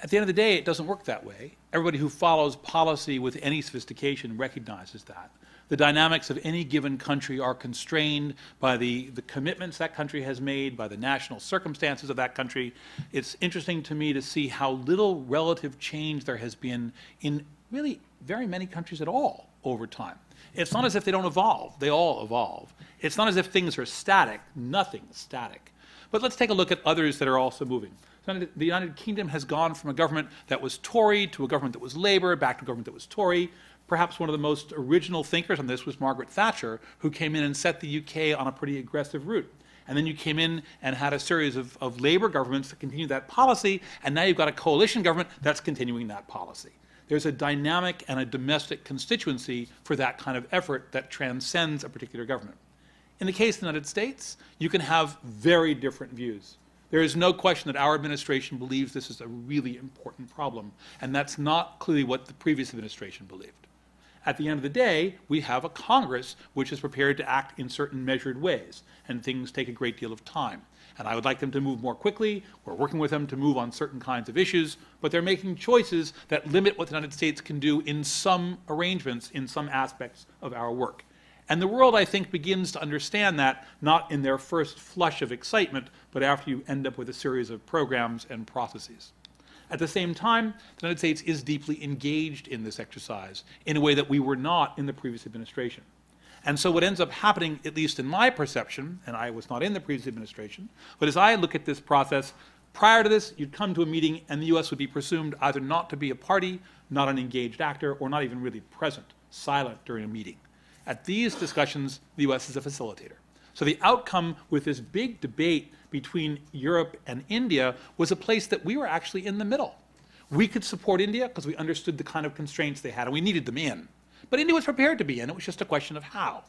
At the end of the day, it doesn't work that way. Everybody who follows policy with any sophistication recognizes that. The dynamics of any given country are constrained by the, the commitments that country has made, by the national circumstances of that country. It's interesting to me to see how little relative change there has been in really very many countries at all over time. It's not as if they don't evolve, they all evolve. It's not as if things are static, nothing static. But let's take a look at others that are also moving. The United Kingdom has gone from a government that was Tory to a government that was Labour, back to a government that was Tory. Perhaps one of the most original thinkers on this was Margaret Thatcher, who came in and set the UK on a pretty aggressive route. And then you came in and had a series of, of Labour governments that continued that policy, and now you've got a coalition government that's continuing that policy there's a dynamic and a domestic constituency for that kind of effort that transcends a particular government. In the case of the United States, you can have very different views. There is no question that our administration believes this is a really important problem, and that's not clearly what the previous administration believed. At the end of the day, we have a Congress which is prepared to act in certain measured ways, and things take a great deal of time and I would like them to move more quickly. We're working with them to move on certain kinds of issues, but they're making choices that limit what the United States can do in some arrangements, in some aspects of our work. And the world, I think, begins to understand that, not in their first flush of excitement, but after you end up with a series of programs and processes. At the same time, the United States is deeply engaged in this exercise in a way that we were not in the previous administration. And so what ends up happening, at least in my perception, and I was not in the previous administration, but as I look at this process, prior to this, you'd come to a meeting and the U.S. would be presumed either not to be a party, not an engaged actor, or not even really present, silent during a meeting. At these discussions, the U.S. is a facilitator. So the outcome with this big debate between Europe and India was a place that we were actually in the middle. We could support India because we understood the kind of constraints they had, and we needed them in. But India was prepared to be in. It was just a question of how.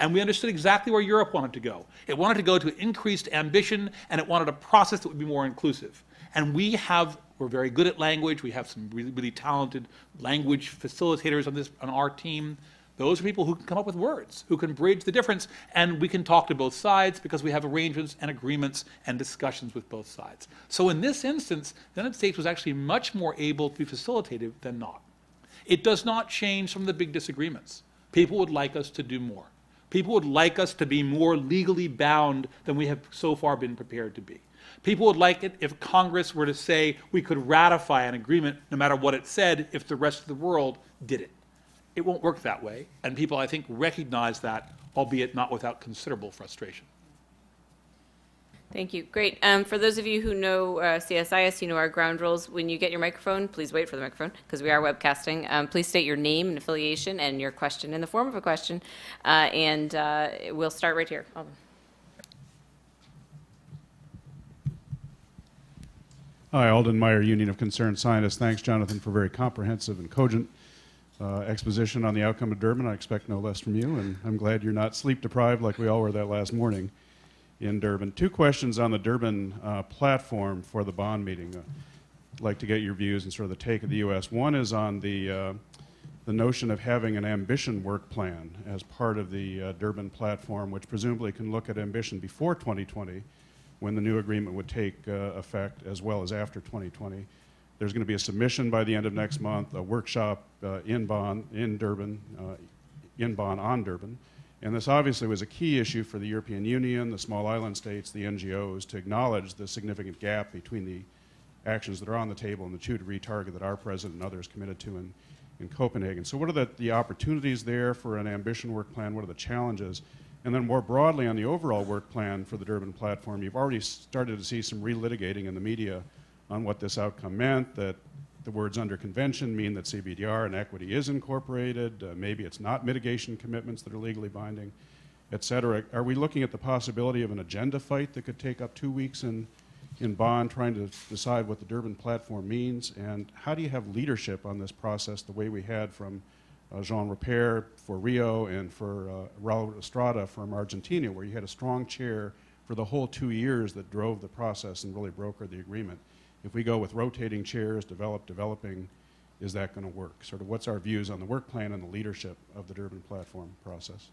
And we understood exactly where Europe wanted to go. It wanted to go to increased ambition, and it wanted a process that would be more inclusive. And we have, we're very good at language. We have some really, really talented language facilitators on, this, on our team. Those are people who can come up with words, who can bridge the difference, and we can talk to both sides because we have arrangements and agreements and discussions with both sides. So in this instance, the United States was actually much more able to be facilitative than not. It does not change from the big disagreements. People would like us to do more. People would like us to be more legally bound than we have so far been prepared to be. People would like it if Congress were to say we could ratify an agreement no matter what it said if the rest of the world did it. It won't work that way, and people, I think, recognize that, albeit not without considerable frustration. Thank you. Great. Um, for those of you who know uh, CSIS, you know our ground rules. When you get your microphone, please wait for the microphone because we are webcasting. Um, please state your name and affiliation and your question in the form of a question. Uh, and uh, we'll start right here. Alvin. Hi, Alden Meyer, Union of Concerned Scientists. Thanks, Jonathan, for very comprehensive and cogent uh, exposition on the outcome of Durban. I expect no less from you, and I'm glad you're not sleep deprived like we all were that last morning in Durban. Two questions on the Durban uh, platform for the Bonn meeting. Uh, I'd like to get your views and sort of the take of the U.S. One is on the, uh, the notion of having an ambition work plan as part of the uh, Durban platform, which presumably can look at ambition before 2020 when the new agreement would take uh, effect, as well as after 2020. There's going to be a submission by the end of next month, a workshop uh, in Bonn, in Durban, in Bonn on Durban. And this obviously was a key issue for the European Union, the small island states, the NGOs to acknowledge the significant gap between the actions that are on the table and the two degree target that our president and others committed to in, in Copenhagen. So, what are the, the opportunities there for an ambition work plan? What are the challenges? And then, more broadly, on the overall work plan for the Durban platform, you've already started to see some relitigating in the media on what this outcome meant, that the words under convention mean that CBDR and equity is incorporated. Uh, maybe it's not mitigation commitments that are legally binding, et cetera. Are we looking at the possibility of an agenda fight that could take up two weeks in, in Bonn trying to decide what the Durban platform means? And how do you have leadership on this process the way we had from uh, Jean Ripert for Rio and for uh, Raul Estrada from Argentina, where you had a strong chair for the whole two years that drove the process and really brokered the agreement? If we go with rotating chairs, develop, developing, is that going to work? Sort of what's our views on the work plan and the leadership of the Durban platform process?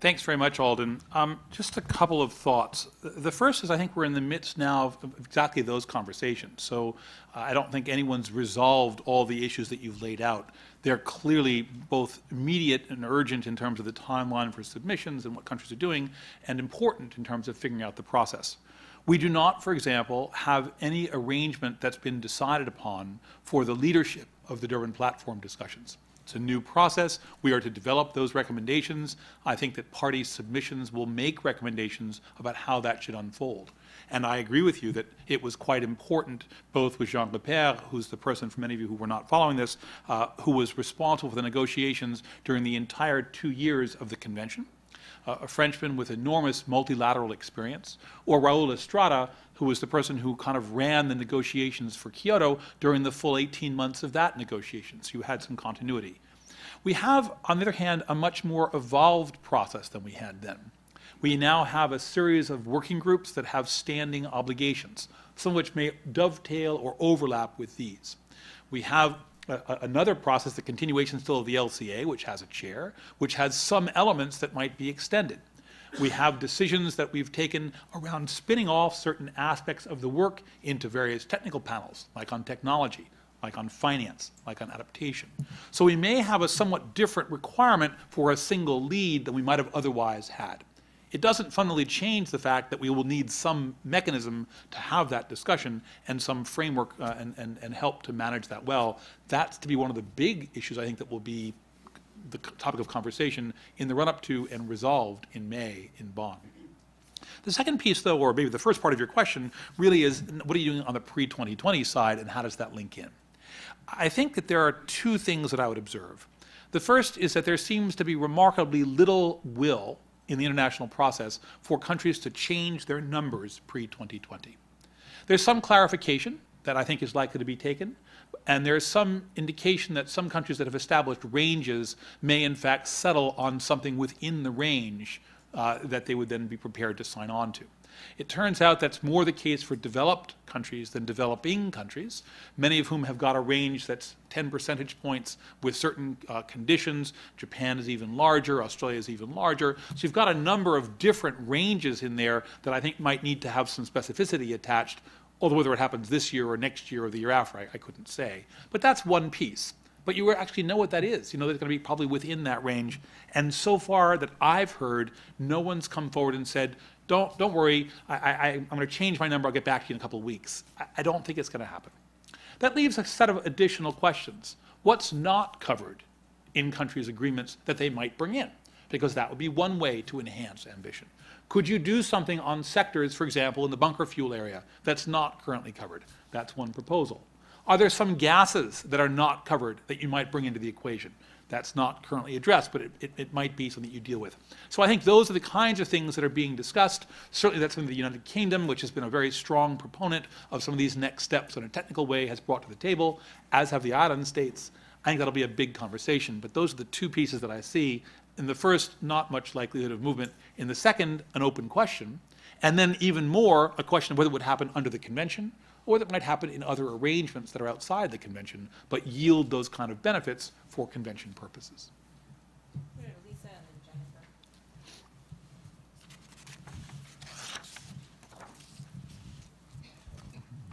Thanks very much, Alden. Um, just a couple of thoughts. The first is I think we're in the midst now of exactly those conversations. So uh, I don't think anyone's resolved all the issues that you've laid out. They're clearly both immediate and urgent in terms of the timeline for submissions and what countries are doing, and important in terms of figuring out the process. We do not, for example, have any arrangement that's been decided upon for the leadership of the Durban platform discussions. It's a new process. We are to develop those recommendations. I think that party submissions will make recommendations about how that should unfold. And I agree with you that it was quite important, both with Jean Ripert, who's the person, for many of you who were not following this, uh, who was responsible for the negotiations during the entire two years of the convention, uh, a Frenchman with enormous multilateral experience, or Raul Estrada, who was the person who kind of ran the negotiations for Kyoto during the full 18 months of that negotiations, you had some continuity. We have, on the other hand, a much more evolved process than we had then. We now have a series of working groups that have standing obligations, some of which may dovetail or overlap with these. We have another process, the continuation still of the LCA, which has a chair, which has some elements that might be extended. We have decisions that we've taken around spinning off certain aspects of the work into various technical panels, like on technology, like on finance, like on adaptation. So we may have a somewhat different requirement for a single lead than we might have otherwise had. It doesn't fundamentally change the fact that we will need some mechanism to have that discussion and some framework uh, and, and, and help to manage that well. That's to be one of the big issues I think that will be the topic of conversation in the run-up to and resolved in May in Bonn. The second piece, though, or maybe the first part of your question, really is what are you doing on the pre-2020 side and how does that link in? I think that there are two things that I would observe. The first is that there seems to be remarkably little will in the international process for countries to change their numbers pre-2020. There's some clarification that I think is likely to be taken, and there's some indication that some countries that have established ranges may in fact settle on something within the range uh, that they would then be prepared to sign on to. It turns out that's more the case for developed countries than developing countries, many of whom have got a range that's 10 percentage points with certain uh, conditions. Japan is even larger, Australia is even larger. So you've got a number of different ranges in there that I think might need to have some specificity attached, although whether it happens this year or next year or the year after, I, I couldn't say. But that's one piece but you actually know what that is. You know that it's going to be probably within that range. And so far that I've heard, no one's come forward and said, don't, don't worry, I, I'm going to change my number, I'll get back to you in a couple of weeks. I, I don't think it's going to happen. That leaves a set of additional questions. What's not covered in countries' agreements that they might bring in? Because that would be one way to enhance ambition. Could you do something on sectors, for example, in the bunker fuel area that's not currently covered? That's one proposal. Are there some gases that are not covered that you might bring into the equation? That's not currently addressed, but it, it, it, might be something you deal with. So I think those are the kinds of things that are being discussed. Certainly that's something the United Kingdom, which has been a very strong proponent of some of these next steps in a technical way, has brought to the table, as have the island states. I think that'll be a big conversation, but those are the two pieces that I see. In the first, not much likelihood of movement. In the second, an open question. And then even more, a question of whether it would happen under the convention or that might happen in other arrangements that are outside the convention, but yield those kind of benefits for convention purposes.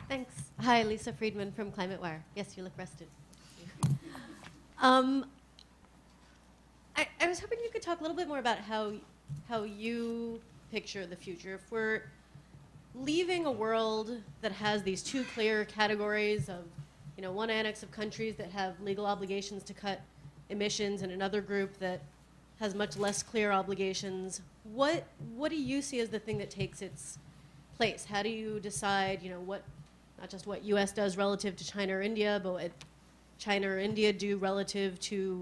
Thanks. Hi, Lisa Friedman from Climate Wire. Yes, you look rested. Um, I, I was hoping you could talk a little bit more about how, how you picture the future. If we're leaving a world that has these two clear categories of, you know, one annex of countries that have legal obligations to cut emissions and another group that has much less clear obligations. What what do you see as the thing that takes its place? How do you decide, you know, what not just what US does relative to China or India, but what China or India do relative to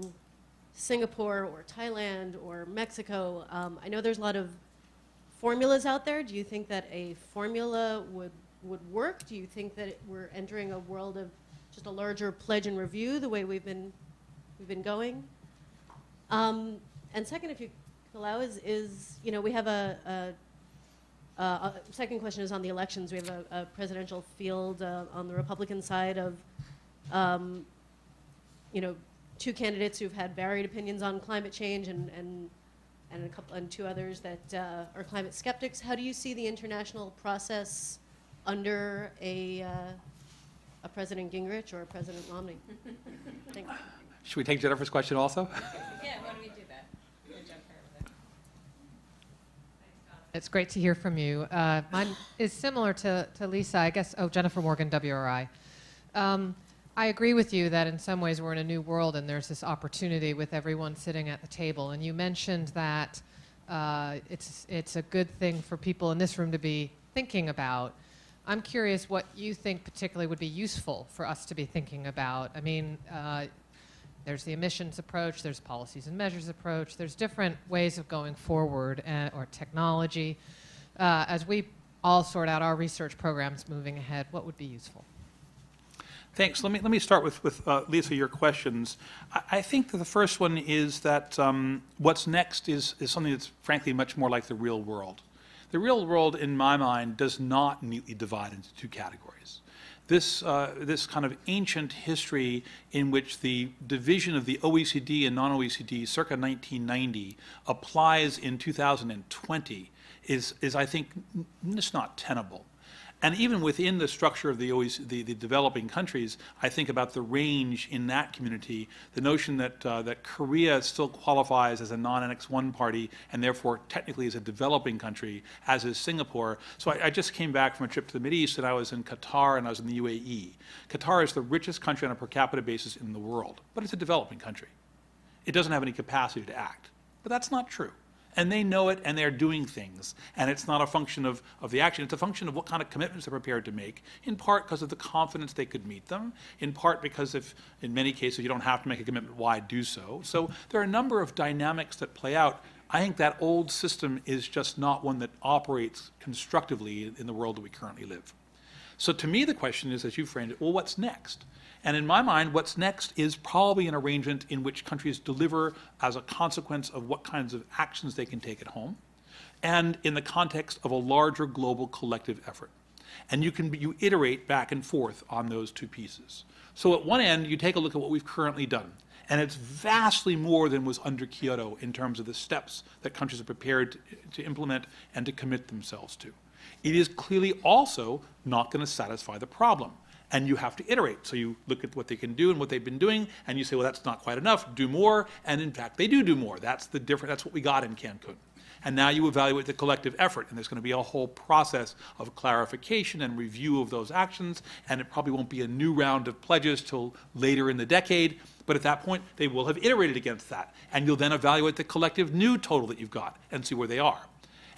Singapore or Thailand or Mexico? Um, I know there's a lot of formulas out there. Do you think that a formula would, would work? Do you think that we're entering a world of just a larger pledge and review the way we've been, we've been going? Um, and second, if you allow, is, is you know, we have a, a, a, second question is on the elections. We have a, a presidential field uh, on the Republican side of um, you know, two candidates who've had varied opinions on climate change and, and, and a couple, and two others that uh, are climate skeptics. How do you see the international process under a, uh, a President Gingrich or a President Romney? Thank you. Should we take Jennifer's question also? Yeah, why don't we do that? It's great to hear from you. Uh, mine is similar to, to Lisa, I guess. Oh, Jennifer Morgan, WRI. Um, I agree with you that in some ways we're in a new world and there's this opportunity with everyone sitting at the table. And you mentioned that uh, it's, it's a good thing for people in this room to be thinking about. I'm curious what you think particularly would be useful for us to be thinking about. I mean, uh, there's the emissions approach, there's policies and measures approach, there's different ways of going forward uh, or technology. Uh, as we all sort out our research programs moving ahead, what would be useful? Thanks. Let me, let me start with, with uh, Lisa, your questions. I, I think that the first one is that um, what's next is, is something that's frankly much more like the real world. The real world, in my mind, does not neatly divide into two categories. This, uh, this kind of ancient history in which the division of the OECD and non-OECD circa 1990 applies in 2020 is, is I think, just not tenable. And even within the structure of the, the, the developing countries, I think about the range in that community, the notion that, uh, that Korea still qualifies as a non-Annex 1 party and therefore technically is a developing country, as is Singapore. So I, I just came back from a trip to the Mideast and I was in Qatar and I was in the UAE. Qatar is the richest country on a per capita basis in the world, but it's a developing country. It doesn't have any capacity to act. But that's not true. And they know it and they're doing things. And it's not a function of, of the action, it's a function of what kind of commitments they're prepared to make, in part because of the confidence they could meet them, in part because if, in many cases, you don't have to make a commitment, why do so? So there are a number of dynamics that play out. I think that old system is just not one that operates constructively in the world that we currently live. So to me, the question is, as you framed it, well, what's next? And in my mind, what's next is probably an arrangement in which countries deliver as a consequence of what kinds of actions they can take at home, and in the context of a larger global collective effort. And you can you iterate back and forth on those two pieces. So at one end, you take a look at what we've currently done. And it's vastly more than was under Kyoto in terms of the steps that countries are prepared to, to implement and to commit themselves to. It is clearly also not going to satisfy the problem. And you have to iterate. So you look at what they can do and what they've been doing, and you say, well, that's not quite enough, do more. And in fact, they do do more. That's the difference. That's what we got in Cancun. And now you evaluate the collective effort, and there's going to be a whole process of clarification and review of those actions, and it probably won't be a new round of pledges till later in the decade, but at that point, they will have iterated against that. And you'll then evaluate the collective new total that you've got and see where they are.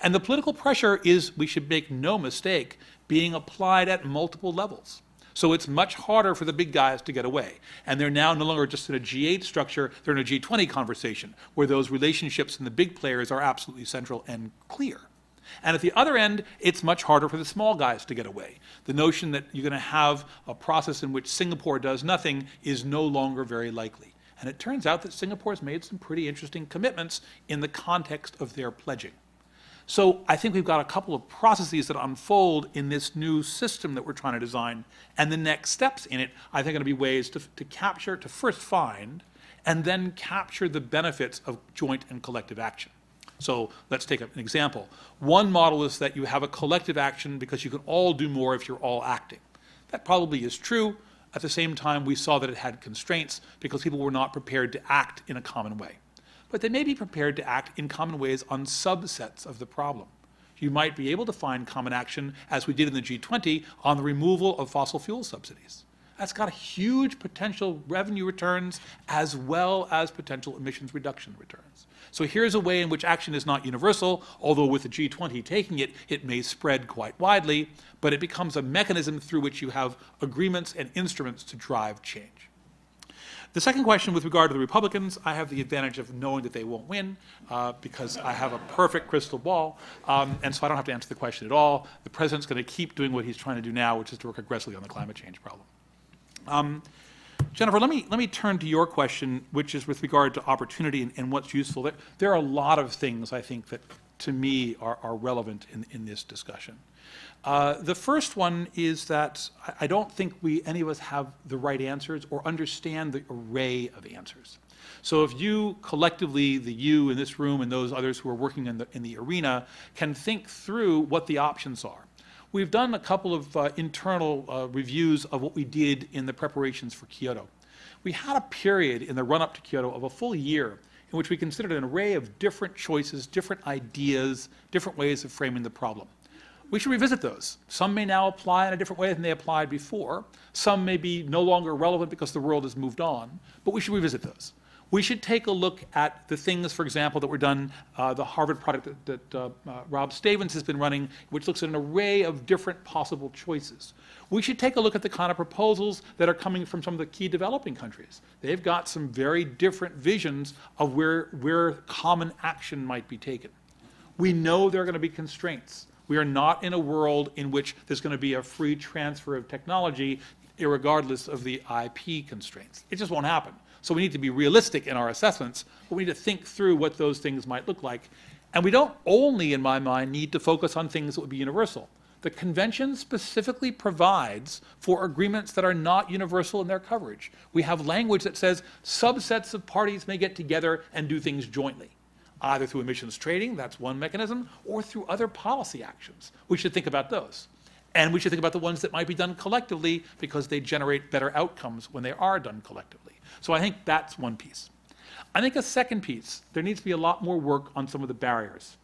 And the political pressure is, we should make no mistake, being applied at multiple levels. So it's much harder for the big guys to get away. And they're now no longer just in a G8 structure, they're in a G20 conversation, where those relationships and the big players are absolutely central and clear. And at the other end, it's much harder for the small guys to get away. The notion that you're going to have a process in which Singapore does nothing is no longer very likely. And it turns out that Singapore has made some pretty interesting commitments in the context of their pledging. So I think we've got a couple of processes that unfold in this new system that we're trying to design. And the next steps in it, I think, are going to be ways to, to capture, to first find, and then capture the benefits of joint and collective action. So let's take an example. One model is that you have a collective action because you can all do more if you're all acting. That probably is true. At the same time, we saw that it had constraints because people were not prepared to act in a common way but they may be prepared to act in common ways on subsets of the problem. You might be able to find common action, as we did in the G20, on the removal of fossil fuel subsidies. That's got a huge potential revenue returns as well as potential emissions reduction returns. So here's a way in which action is not universal, although with the G20 taking it, it may spread quite widely, but it becomes a mechanism through which you have agreements and instruments to drive change. The second question with regard to the Republicans, I have the advantage of knowing that they won't win uh, because I have a perfect crystal ball, um, and so I don't have to answer the question at all. The president's going to keep doing what he's trying to do now, which is to work aggressively on the climate change problem. Um, Jennifer, let me, let me turn to your question, which is with regard to opportunity and, and what's useful. There, there are a lot of things I think that to me, are, are relevant in, in this discussion. Uh, the first one is that I, don't think we, any of us have the right answers or understand the array of answers. So if you collectively, the you in this room and those others who are working in the, in the arena, can think through what the options are. We've done a couple of uh, internal uh, reviews of what we did in the preparations for Kyoto. We had a period in the run-up to Kyoto of a full year in which we considered an array of different choices, different ideas, different ways of framing the problem. We should revisit those. Some may now apply in a different way than they applied before. Some may be no longer relevant because the world has moved on, but we should revisit those. We should take a look at the things, for example, that were done, uh, the Harvard project that, that uh, uh, Rob Stavins has been running, which looks at an array of different possible choices. We should take a look at the kind of proposals that are coming from some of the key developing countries. They've got some very different visions of where, where common action might be taken. We know there are going to be constraints. We are not in a world in which there's going to be a free transfer of technology, regardless of the IP constraints. It just won't happen. So we need to be realistic in our assessments, but we need to think through what those things might look like. And we don't only, in my mind, need to focus on things that would be universal. The convention specifically provides for agreements that are not universal in their coverage. We have language that says subsets of parties may get together and do things jointly, either through emissions trading, that's one mechanism, or through other policy actions. We should think about those. And we should think about the ones that might be done collectively because they generate better outcomes when they are done collectively. So I think that's one piece. I think a second piece, there needs to be a lot more work on some of the barriers.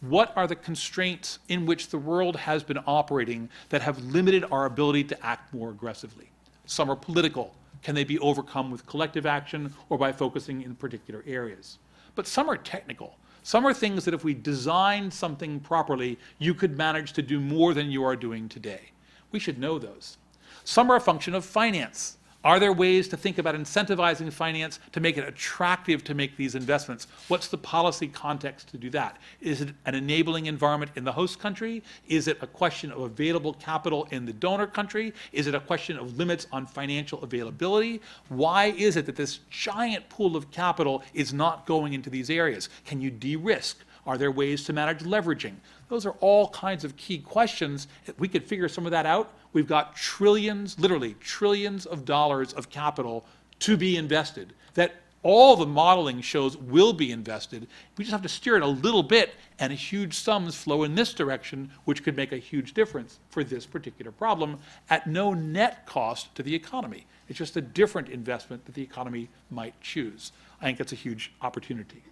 What are the constraints in which the world has been operating that have limited our ability to act more aggressively? Some are political. Can they be overcome with collective action or by focusing in particular areas? But some are technical. Some are things that if we designed something properly, you could manage to do more than you are doing today. We should know those. Some are a function of finance. Are there ways to think about incentivizing finance to make it attractive to make these investments? What's the policy context to do that? Is it an enabling environment in the host country? Is it a question of available capital in the donor country? Is it a question of limits on financial availability? Why is it that this giant pool of capital is not going into these areas? Can you de-risk? Are there ways to manage leveraging? Those are all kinds of key questions. If we could figure some of that out, we've got trillions, literally trillions of dollars of capital to be invested that all the modeling shows will be invested. We just have to steer it a little bit, and huge sums flow in this direction, which could make a huge difference for this particular problem at no net cost to the economy. It's just a different investment that the economy might choose. I think it's a huge opportunity.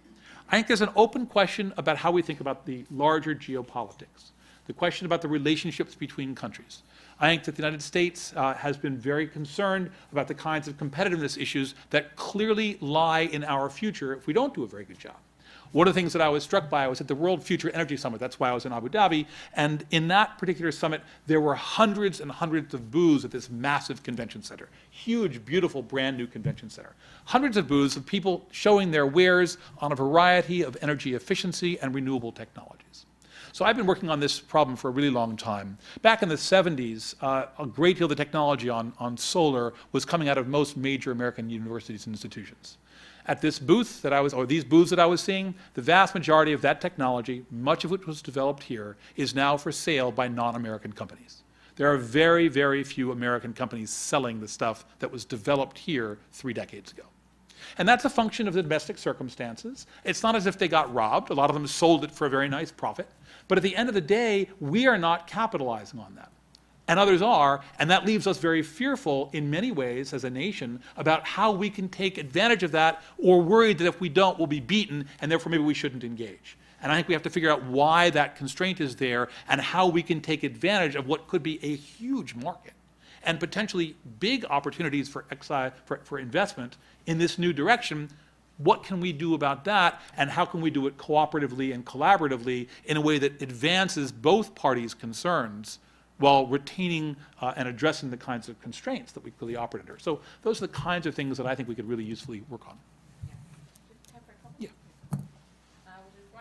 I think there's an open question about how we think about the larger geopolitics, the question about the relationships between countries. I think that the United States uh, has been very concerned about the kinds of competitiveness issues that clearly lie in our future if we don't do a very good job. One of the things that I was struck by, was at the World Future Energy Summit. That's why I was in Abu Dhabi. And in that particular summit, there were hundreds and hundreds of booths at this massive convention center. Huge, beautiful, brand new convention center. Hundreds of booths of people showing their wares on a variety of energy efficiency and renewable technologies. So I've been working on this problem for a really long time. Back in the 70s, uh, a great deal of the technology on, on solar was coming out of most major American universities and institutions. At this booth that I was, or these booths that I was seeing, the vast majority of that technology, much of which was developed here, is now for sale by non-American companies. There are very, very few American companies selling the stuff that was developed here three decades ago. And that's a function of the domestic circumstances. It's not as if they got robbed. A lot of them sold it for a very nice profit. But at the end of the day, we are not capitalizing on that and others are, and that leaves us very fearful in many ways as a nation about how we can take advantage of that or worried that if we don't, we'll be beaten and therefore maybe we shouldn't engage. And I think we have to figure out why that constraint is there and how we can take advantage of what could be a huge market and potentially big opportunities for, XI, for, for investment in this new direction. What can we do about that, and how can we do it cooperatively and collaboratively in a way that advances both parties' concerns while retaining uh, and addressing the kinds of constraints that we clearly operate under. So those are the kinds of things that I think we could really usefully work on. Yeah. Uh,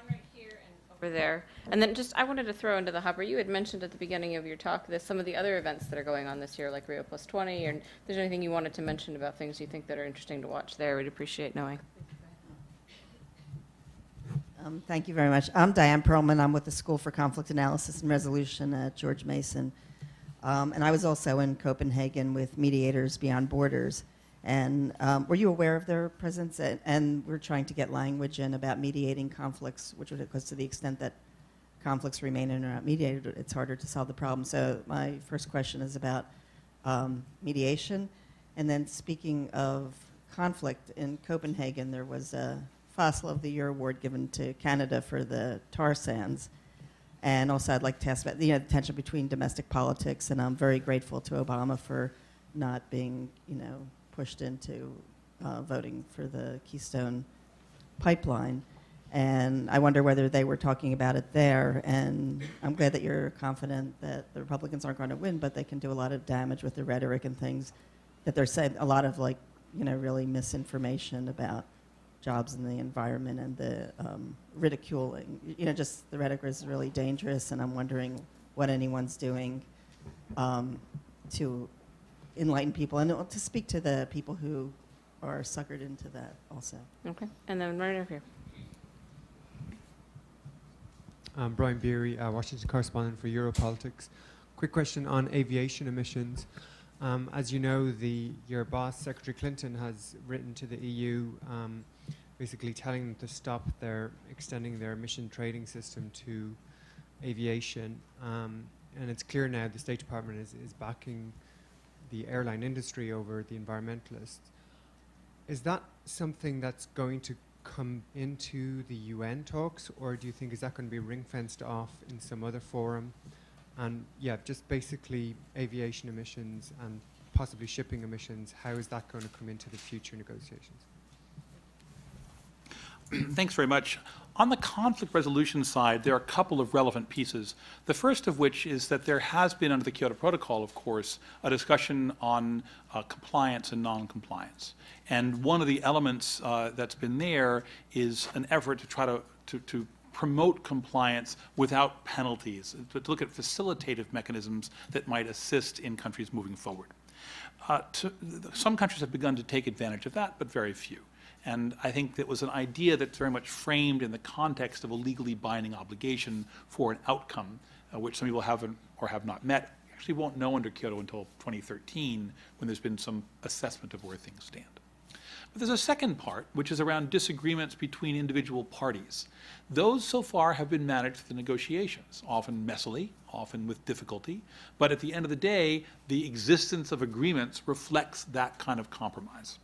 right here and over there. And then just, I wanted to throw into the hopper, you had mentioned at the beginning of your talk that some of the other events that are going on this year, like Rio Plus 20, and if there's anything you wanted to mention about things you think that are interesting to watch there, we'd appreciate knowing. Um, Thank you very much. I'm Diane Perlman. I'm with the School for Conflict Analysis and Resolution at George Mason. Um, And I was also in Copenhagen with Mediators Beyond Borders. And um, were you aware of their presence? And- And we're trying to get language in about mediating conflicts, which because to the extent that conflicts remain not mediated, it's harder to solve the problem. So my first question is about um, mediation. And then speaking of conflict, in Copenhagen, there was a Fossil of the Year award given to Canada for the tar sands. And also, I'd like to ask about you know, the tension between domestic politics, and I'm very grateful to Obama for not being, you know, pushed into uh, voting for the Keystone pipeline. And I wonder whether they were talking about it there. And I'm glad that you're confident that the Republicans aren't going to win, but they can do a lot of damage with the rhetoric and things that they're saying. A lot of like, you know, really misinformation about jobs and the environment and the um, ridiculing. You know, just the rhetoric is really dangerous, and I'm wondering what anyone's doing um, to enlighten people and to speak to the people who are suckered into that also. Okay, and then right over here. I'm Brian Beary, uh, Washington correspondent for Europolitics. Quick question on aviation emissions. Um, as you know, the, your boss, Secretary Clinton, has written to the EU um, basically telling them to stop their extending their emission trading system to aviation. Um, and it's clear now the State Department is, is backing the airline industry over the environmentalists. Is that something that's going to come into the UN talks, or do you think is that going to be ring fenced off in some other forum? And yeah, just basically aviation emissions and possibly shipping emissions. How is that going to come into the future negotiations? Thanks very much. On the conflict resolution side, there are a couple of relevant pieces. The first of which is that there has been, under the Kyoto Protocol, of course, a discussion on uh, compliance and non-compliance. And one of the elements uh, that's been there is an effort to try to, to, to promote compliance without penalties, to, to look at facilitative mechanisms that might assist in countries moving forward. Uh, to, some countries have begun to take advantage of that, but very few. And I think that was an idea that's very much framed in the context of a legally binding obligation for an outcome, uh, which some people haven't or have not met. Actually, won't know under Kyoto until 2013, when there's been some assessment of where things stand. But there's a second part, which is around disagreements between individual parties. Those so far have been managed through the negotiations, often messily, often with difficulty. But at the end of the day, the existence of agreements reflects that kind of compromise.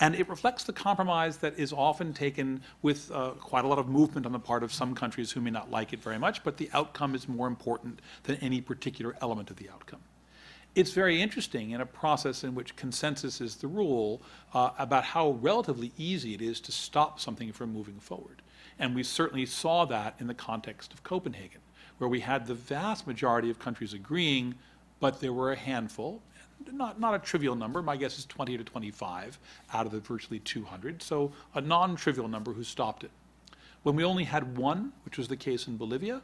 And it reflects the compromise that is often taken with uh, quite a lot of movement on the part of some countries who may not like it very much, but the outcome is more important than any particular element of the outcome. It's very interesting in a process in which consensus is the rule uh, about how relatively easy it is to stop something from moving forward. And we certainly saw that in the context of Copenhagen, where we had the vast majority of countries agreeing, but there were a handful, not, not a trivial number. My guess is 20 to 25 out of the virtually 200. So a non-trivial number who stopped it. When we only had one, which was the case in Bolivia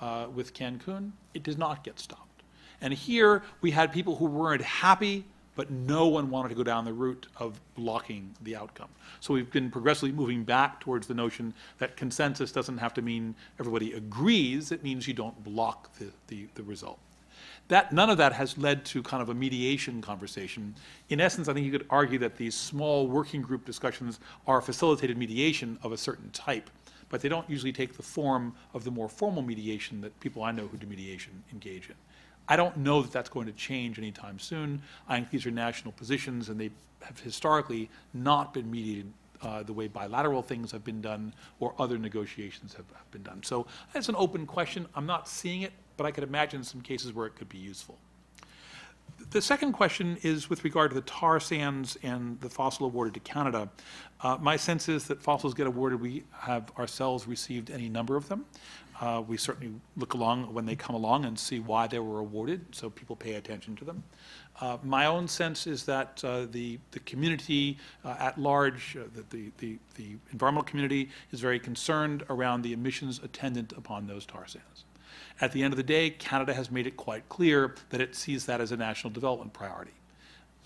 uh, with Cancun, it did not get stopped. And here we had people who weren't happy, but no one wanted to go down the route of blocking the outcome. So we've been progressively moving back towards the notion that consensus doesn't have to mean everybody agrees. It means you don't block the, the, the result that none of that has led to kind of a mediation conversation. In essence, I think you could argue that these small working group discussions are facilitated mediation of a certain type, but they don't usually take the form of the more formal mediation that people I know who do mediation engage in. I don't know that that's going to change anytime soon. I think these are national positions, and they have historically not been mediated uh, the way bilateral things have been done or other negotiations have, have been done. So it's an open question. I'm not seeing it but I could imagine some cases where it could be useful. The second question is with regard to the tar sands and the fossil awarded to Canada. Uh, my sense is that fossils get awarded. We have ourselves received any number of them. Uh, we certainly look along when they come along and see why they were awarded, so people pay attention to them. Uh, my own sense is that uh, the, the community uh, at large, uh, the, the, the environmental community, is very concerned around the emissions attendant upon those tar sands. At the end of the day, Canada has made it quite clear that it sees that as a national development priority.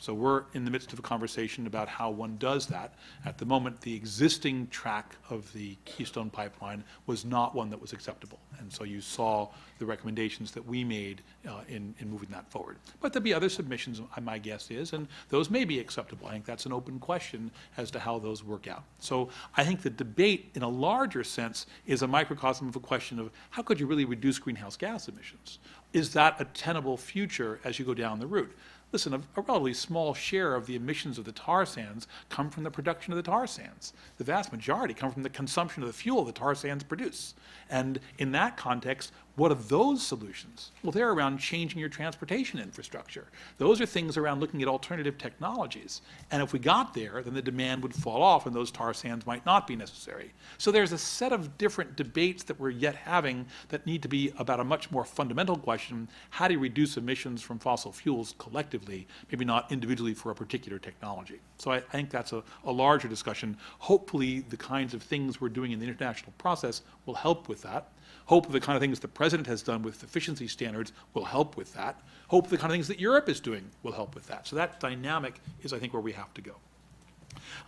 So we're in the midst of a conversation about how one does that. At the moment, the existing track of the Keystone Pipeline was not one that was acceptable. And so you saw the recommendations that we made uh, in, in moving that forward. But there'll be other submissions, uh, my guess is, and those may be acceptable. I think that's an open question as to how those work out. So I think the debate, in a larger sense, is a microcosm of a question of how could you really reduce greenhouse gas emissions? Is that a tenable future as you go down the route? Listen, a, a relatively small share of the emissions of the tar sands come from the production of the tar sands. The vast majority come from the consumption of the fuel the tar sands produce. And in that context, what are those solutions? Well, they're around changing your transportation infrastructure. Those are things around looking at alternative technologies. And if we got there, then the demand would fall off and those tar sands might not be necessary. So there's a set of different debates that we're yet having that need to be about a much more fundamental question. How do you reduce emissions from fossil fuels collectively, maybe not individually for a particular technology? So I, I think that's a, a larger discussion. Hopefully, the kinds of things we're doing in the international process will help with that. Hope the kind of things the president has done with efficiency standards will help with that. Hope the kind of things that Europe is doing will help with that. So that dynamic is, I think, where we have to go.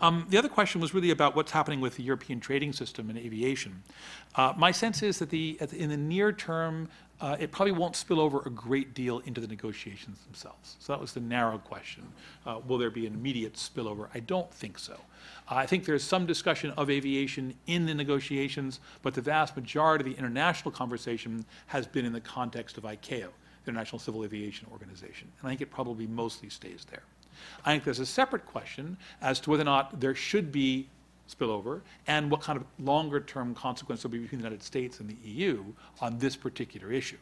Um, the other question was really about what's happening with the European trading system in aviation. Uh, my sense is that the, the- in the near term, uh, it probably won't spill over a great deal into the negotiations themselves. So that was the narrow question. Uh, will there be an immediate spillover? I don't think so. I think there's some discussion of aviation in the negotiations, but the vast majority of the international conversation has been in the context of ICAO, the International Civil Aviation Organization. And I think it probably mostly stays there. I think there's a separate question as to whether or not there should be spillover and what kind of longer term consequence will be between the United States and the EU on this particular issue.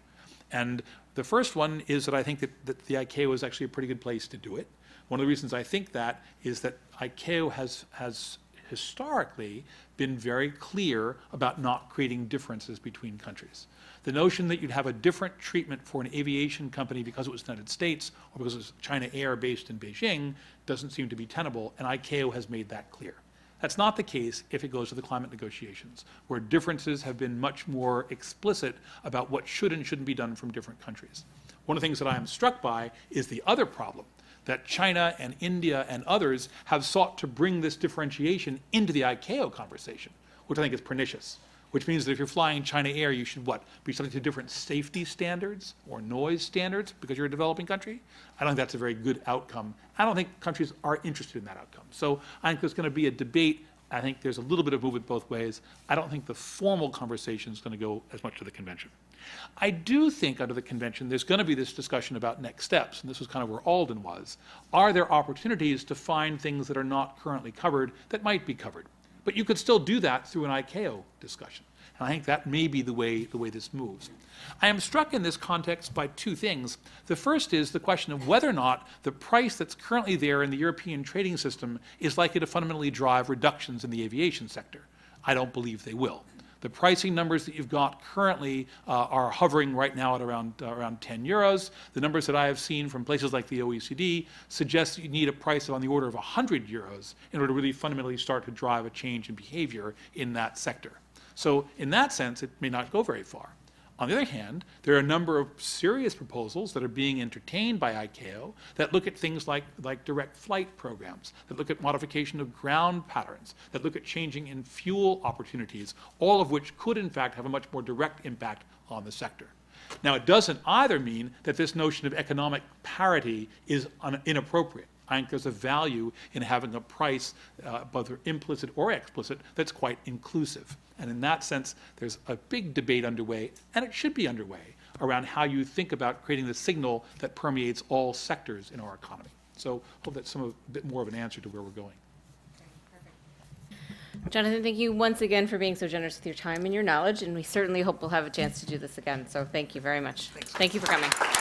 And the first one is that I think that, that the ICAO is actually a pretty good place to do it. One of the reasons I think that is that ICAO has, has historically been very clear about not creating differences between countries. The notion that you'd have a different treatment for an aviation company because it was the United States or because it was China Air based in Beijing doesn't seem to be tenable, and ICAO has made that clear. That's not the case if it goes to the climate negotiations, where differences have been much more explicit about what should and shouldn't be done from different countries. One of the things that I am struck by is the other problem that China and India and others have sought to bring this differentiation into the ICAO conversation, which I think is pernicious. Which means that if you're flying China Air, you should what? Be subject to different safety standards or noise standards because you're a developing country? I don't think that's a very good outcome. I don't think countries are interested in that outcome. So I think there's going to be a debate. I think there's a little bit of movement both ways. I don't think the formal conversation is going to go as much to the convention. I do think under the convention there's going to be this discussion about next steps, and this was kind of where Alden was. Are there opportunities to find things that are not currently covered that might be covered? But you could still do that through an ICAO discussion. And I think that may be the way, the way this moves. I am struck in this context by two things. The first is the question of whether or not the price that's currently there in the European trading system is likely to fundamentally drive reductions in the aviation sector. I don't believe they will. The pricing numbers that you've got currently uh, are hovering right now at around, uh, around 10 euros. The numbers that I have seen from places like the OECD suggest you need a price on the order of 100 euros in order to really fundamentally start to drive a change in behavior in that sector. So in that sense, it may not go very far. On the other hand, there are a number of serious proposals that are being entertained by ICAO that look at things like, like direct flight programs, that look at modification of ground patterns, that look at changing in fuel opportunities, all of which could in fact have a much more direct impact on the sector. Now, it doesn't either mean that this notion of economic parity is inappropriate. I think there's a value in having a price, uh, whether implicit or explicit, that's quite inclusive. And in that sense, there's a big debate underway, and it should be underway, around how you think about creating the signal that permeates all sectors in our economy. So hope that's some of, a bit more of an answer to where we're going. Jonathan, thank you once again for being so generous with your time and your knowledge, and we certainly hope we'll have a chance to do this again. So thank you very much. Thank you for coming.